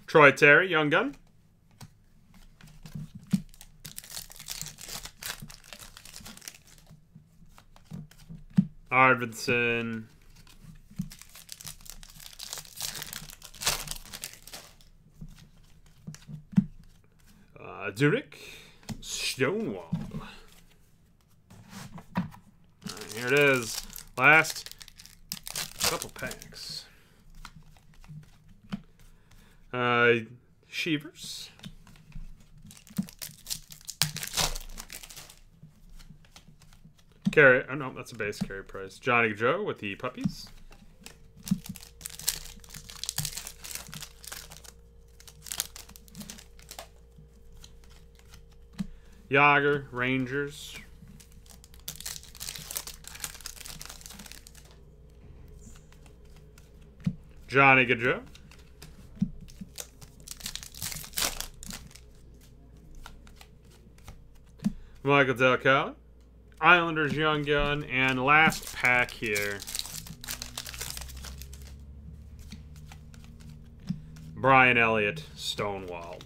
Troy Terry, Young Gun. Arvidsson. Uh, Zurich. Stonewall. Right, here it is. Last couple packs. Uh, Sheevers. Carey. Oh, no, that's a base Carey Price. Johnny Joe with the puppies. Jagr, Rangers. Johnny Gaudreau. Michael Del. Islanders Young Gun. And last pack here. Brian Elliott, Stonewalled.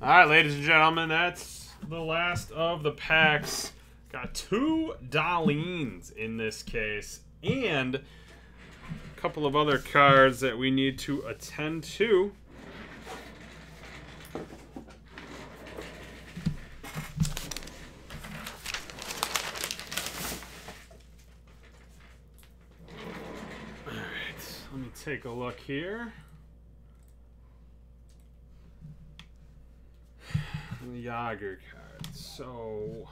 All right, ladies and gentlemen, that's the last of the packs. Got two Dahlins in this case, and a couple of other cards that we need to attend to. All right, let me take a look here. Jagr. So,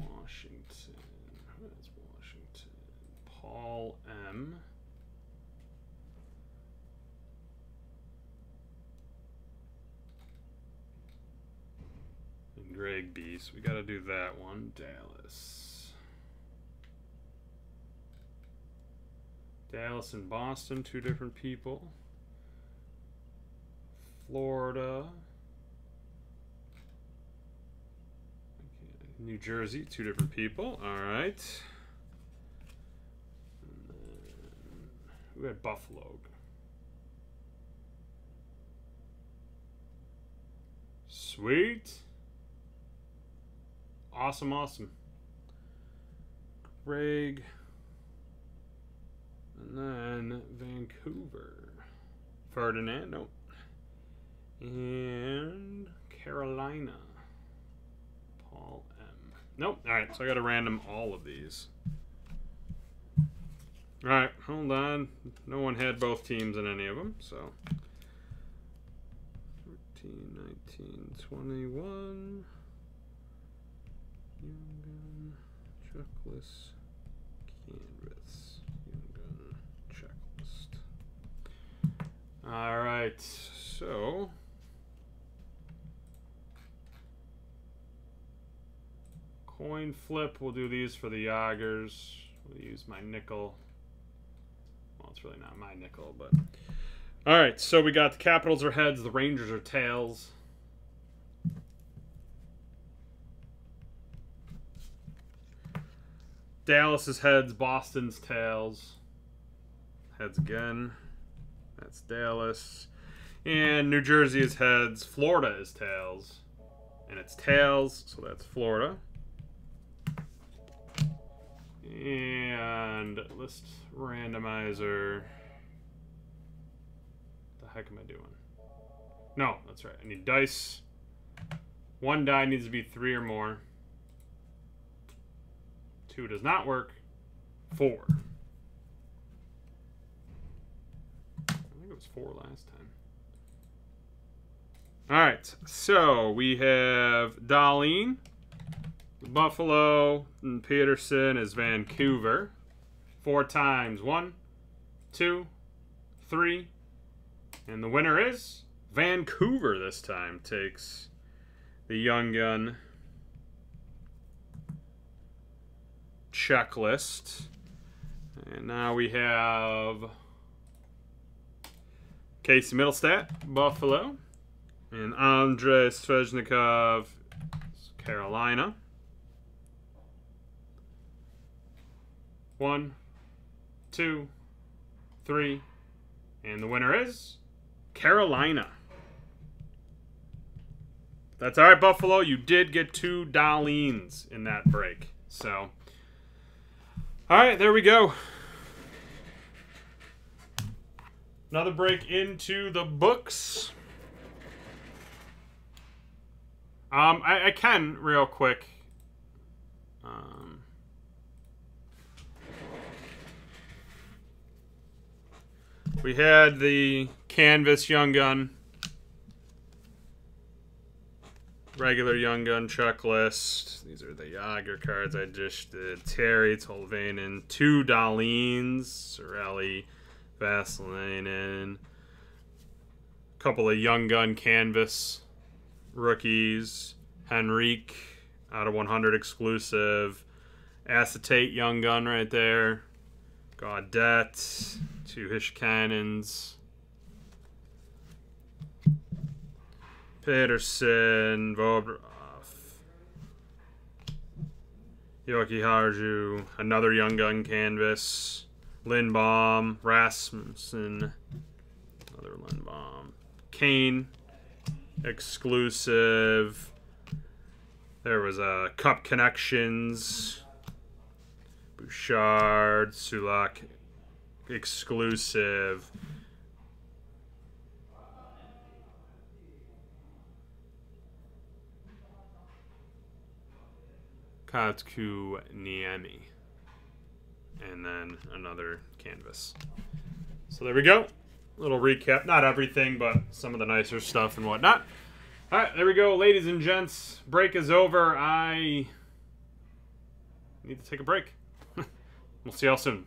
Washington. Is Washington? Paul M. And Greg B. So we got to do that one. Dallas. Dallas and Boston, two different people. Florida. New Jersey, two different people. All right. Who had Buffalo? Sweet. Awesome, awesome. Greg. And then Vancouver. Ferdinand, nope. And Carolina. Nope. Alright, so I gotta random all of these. Alright, hold on. No one had both teams in any of them, so. 14, 19, 21. Young gun, checklist, checklist. Alright, so. Coin flip, we'll do these for the Jagrs. We'll use my nickel. Well, it's really not my nickel, but. Alright, so we got the Capitals are heads, the Rangers are tails. Dallas is heads, Boston's tails. Heads again. That's Dallas. And New Jersey is heads, Florida is tails. And it's tails, so that's Florida. And list randomizer. What the heck am I doing? No, that's right. I need dice. One die needs to be three or more. Two does not work. Four. I think it was four last time. All right, so we have Dahlin, Buffalo, and Pettersson is Vancouver. Four times. One, two, three. And the winner is Vancouver this time. Takes the Young Gun checklist. And now we have Casey Mittelstadt, Buffalo. And Andrei Svechnikov, Carolina. One, two, three, and the winner is Carolina. That's all right, Buffalo. You did get two Dahlins in that break. So, all right, there we go. Another break into the books. Um, I, I can real quick. Um, we had the canvas young gun, regular young gun checklist. These are the Jagr cards I just did. Terry, Tolvanen, two Dahlins, Cirelli, a couple of young gun canvas rookies, Henrique out of 100 exclusive, acetate young gun right there, Gaudette, two Hish Cannons, Pettersson, Vobrov, Jokiharju, another young gun canvas, Lindblom, Rasmussen, another Lindblom. Um, Kane exclusive. There was a Cup Connections. Bouchard, Sulak exclusive. Katku Niemi. And then another canvas. So there we go. Little recap. Not everything, but some of the nicer stuff and whatnot. All right, there we go, ladies and gents. Break is over. I need to take a break. We'll see y'all soon.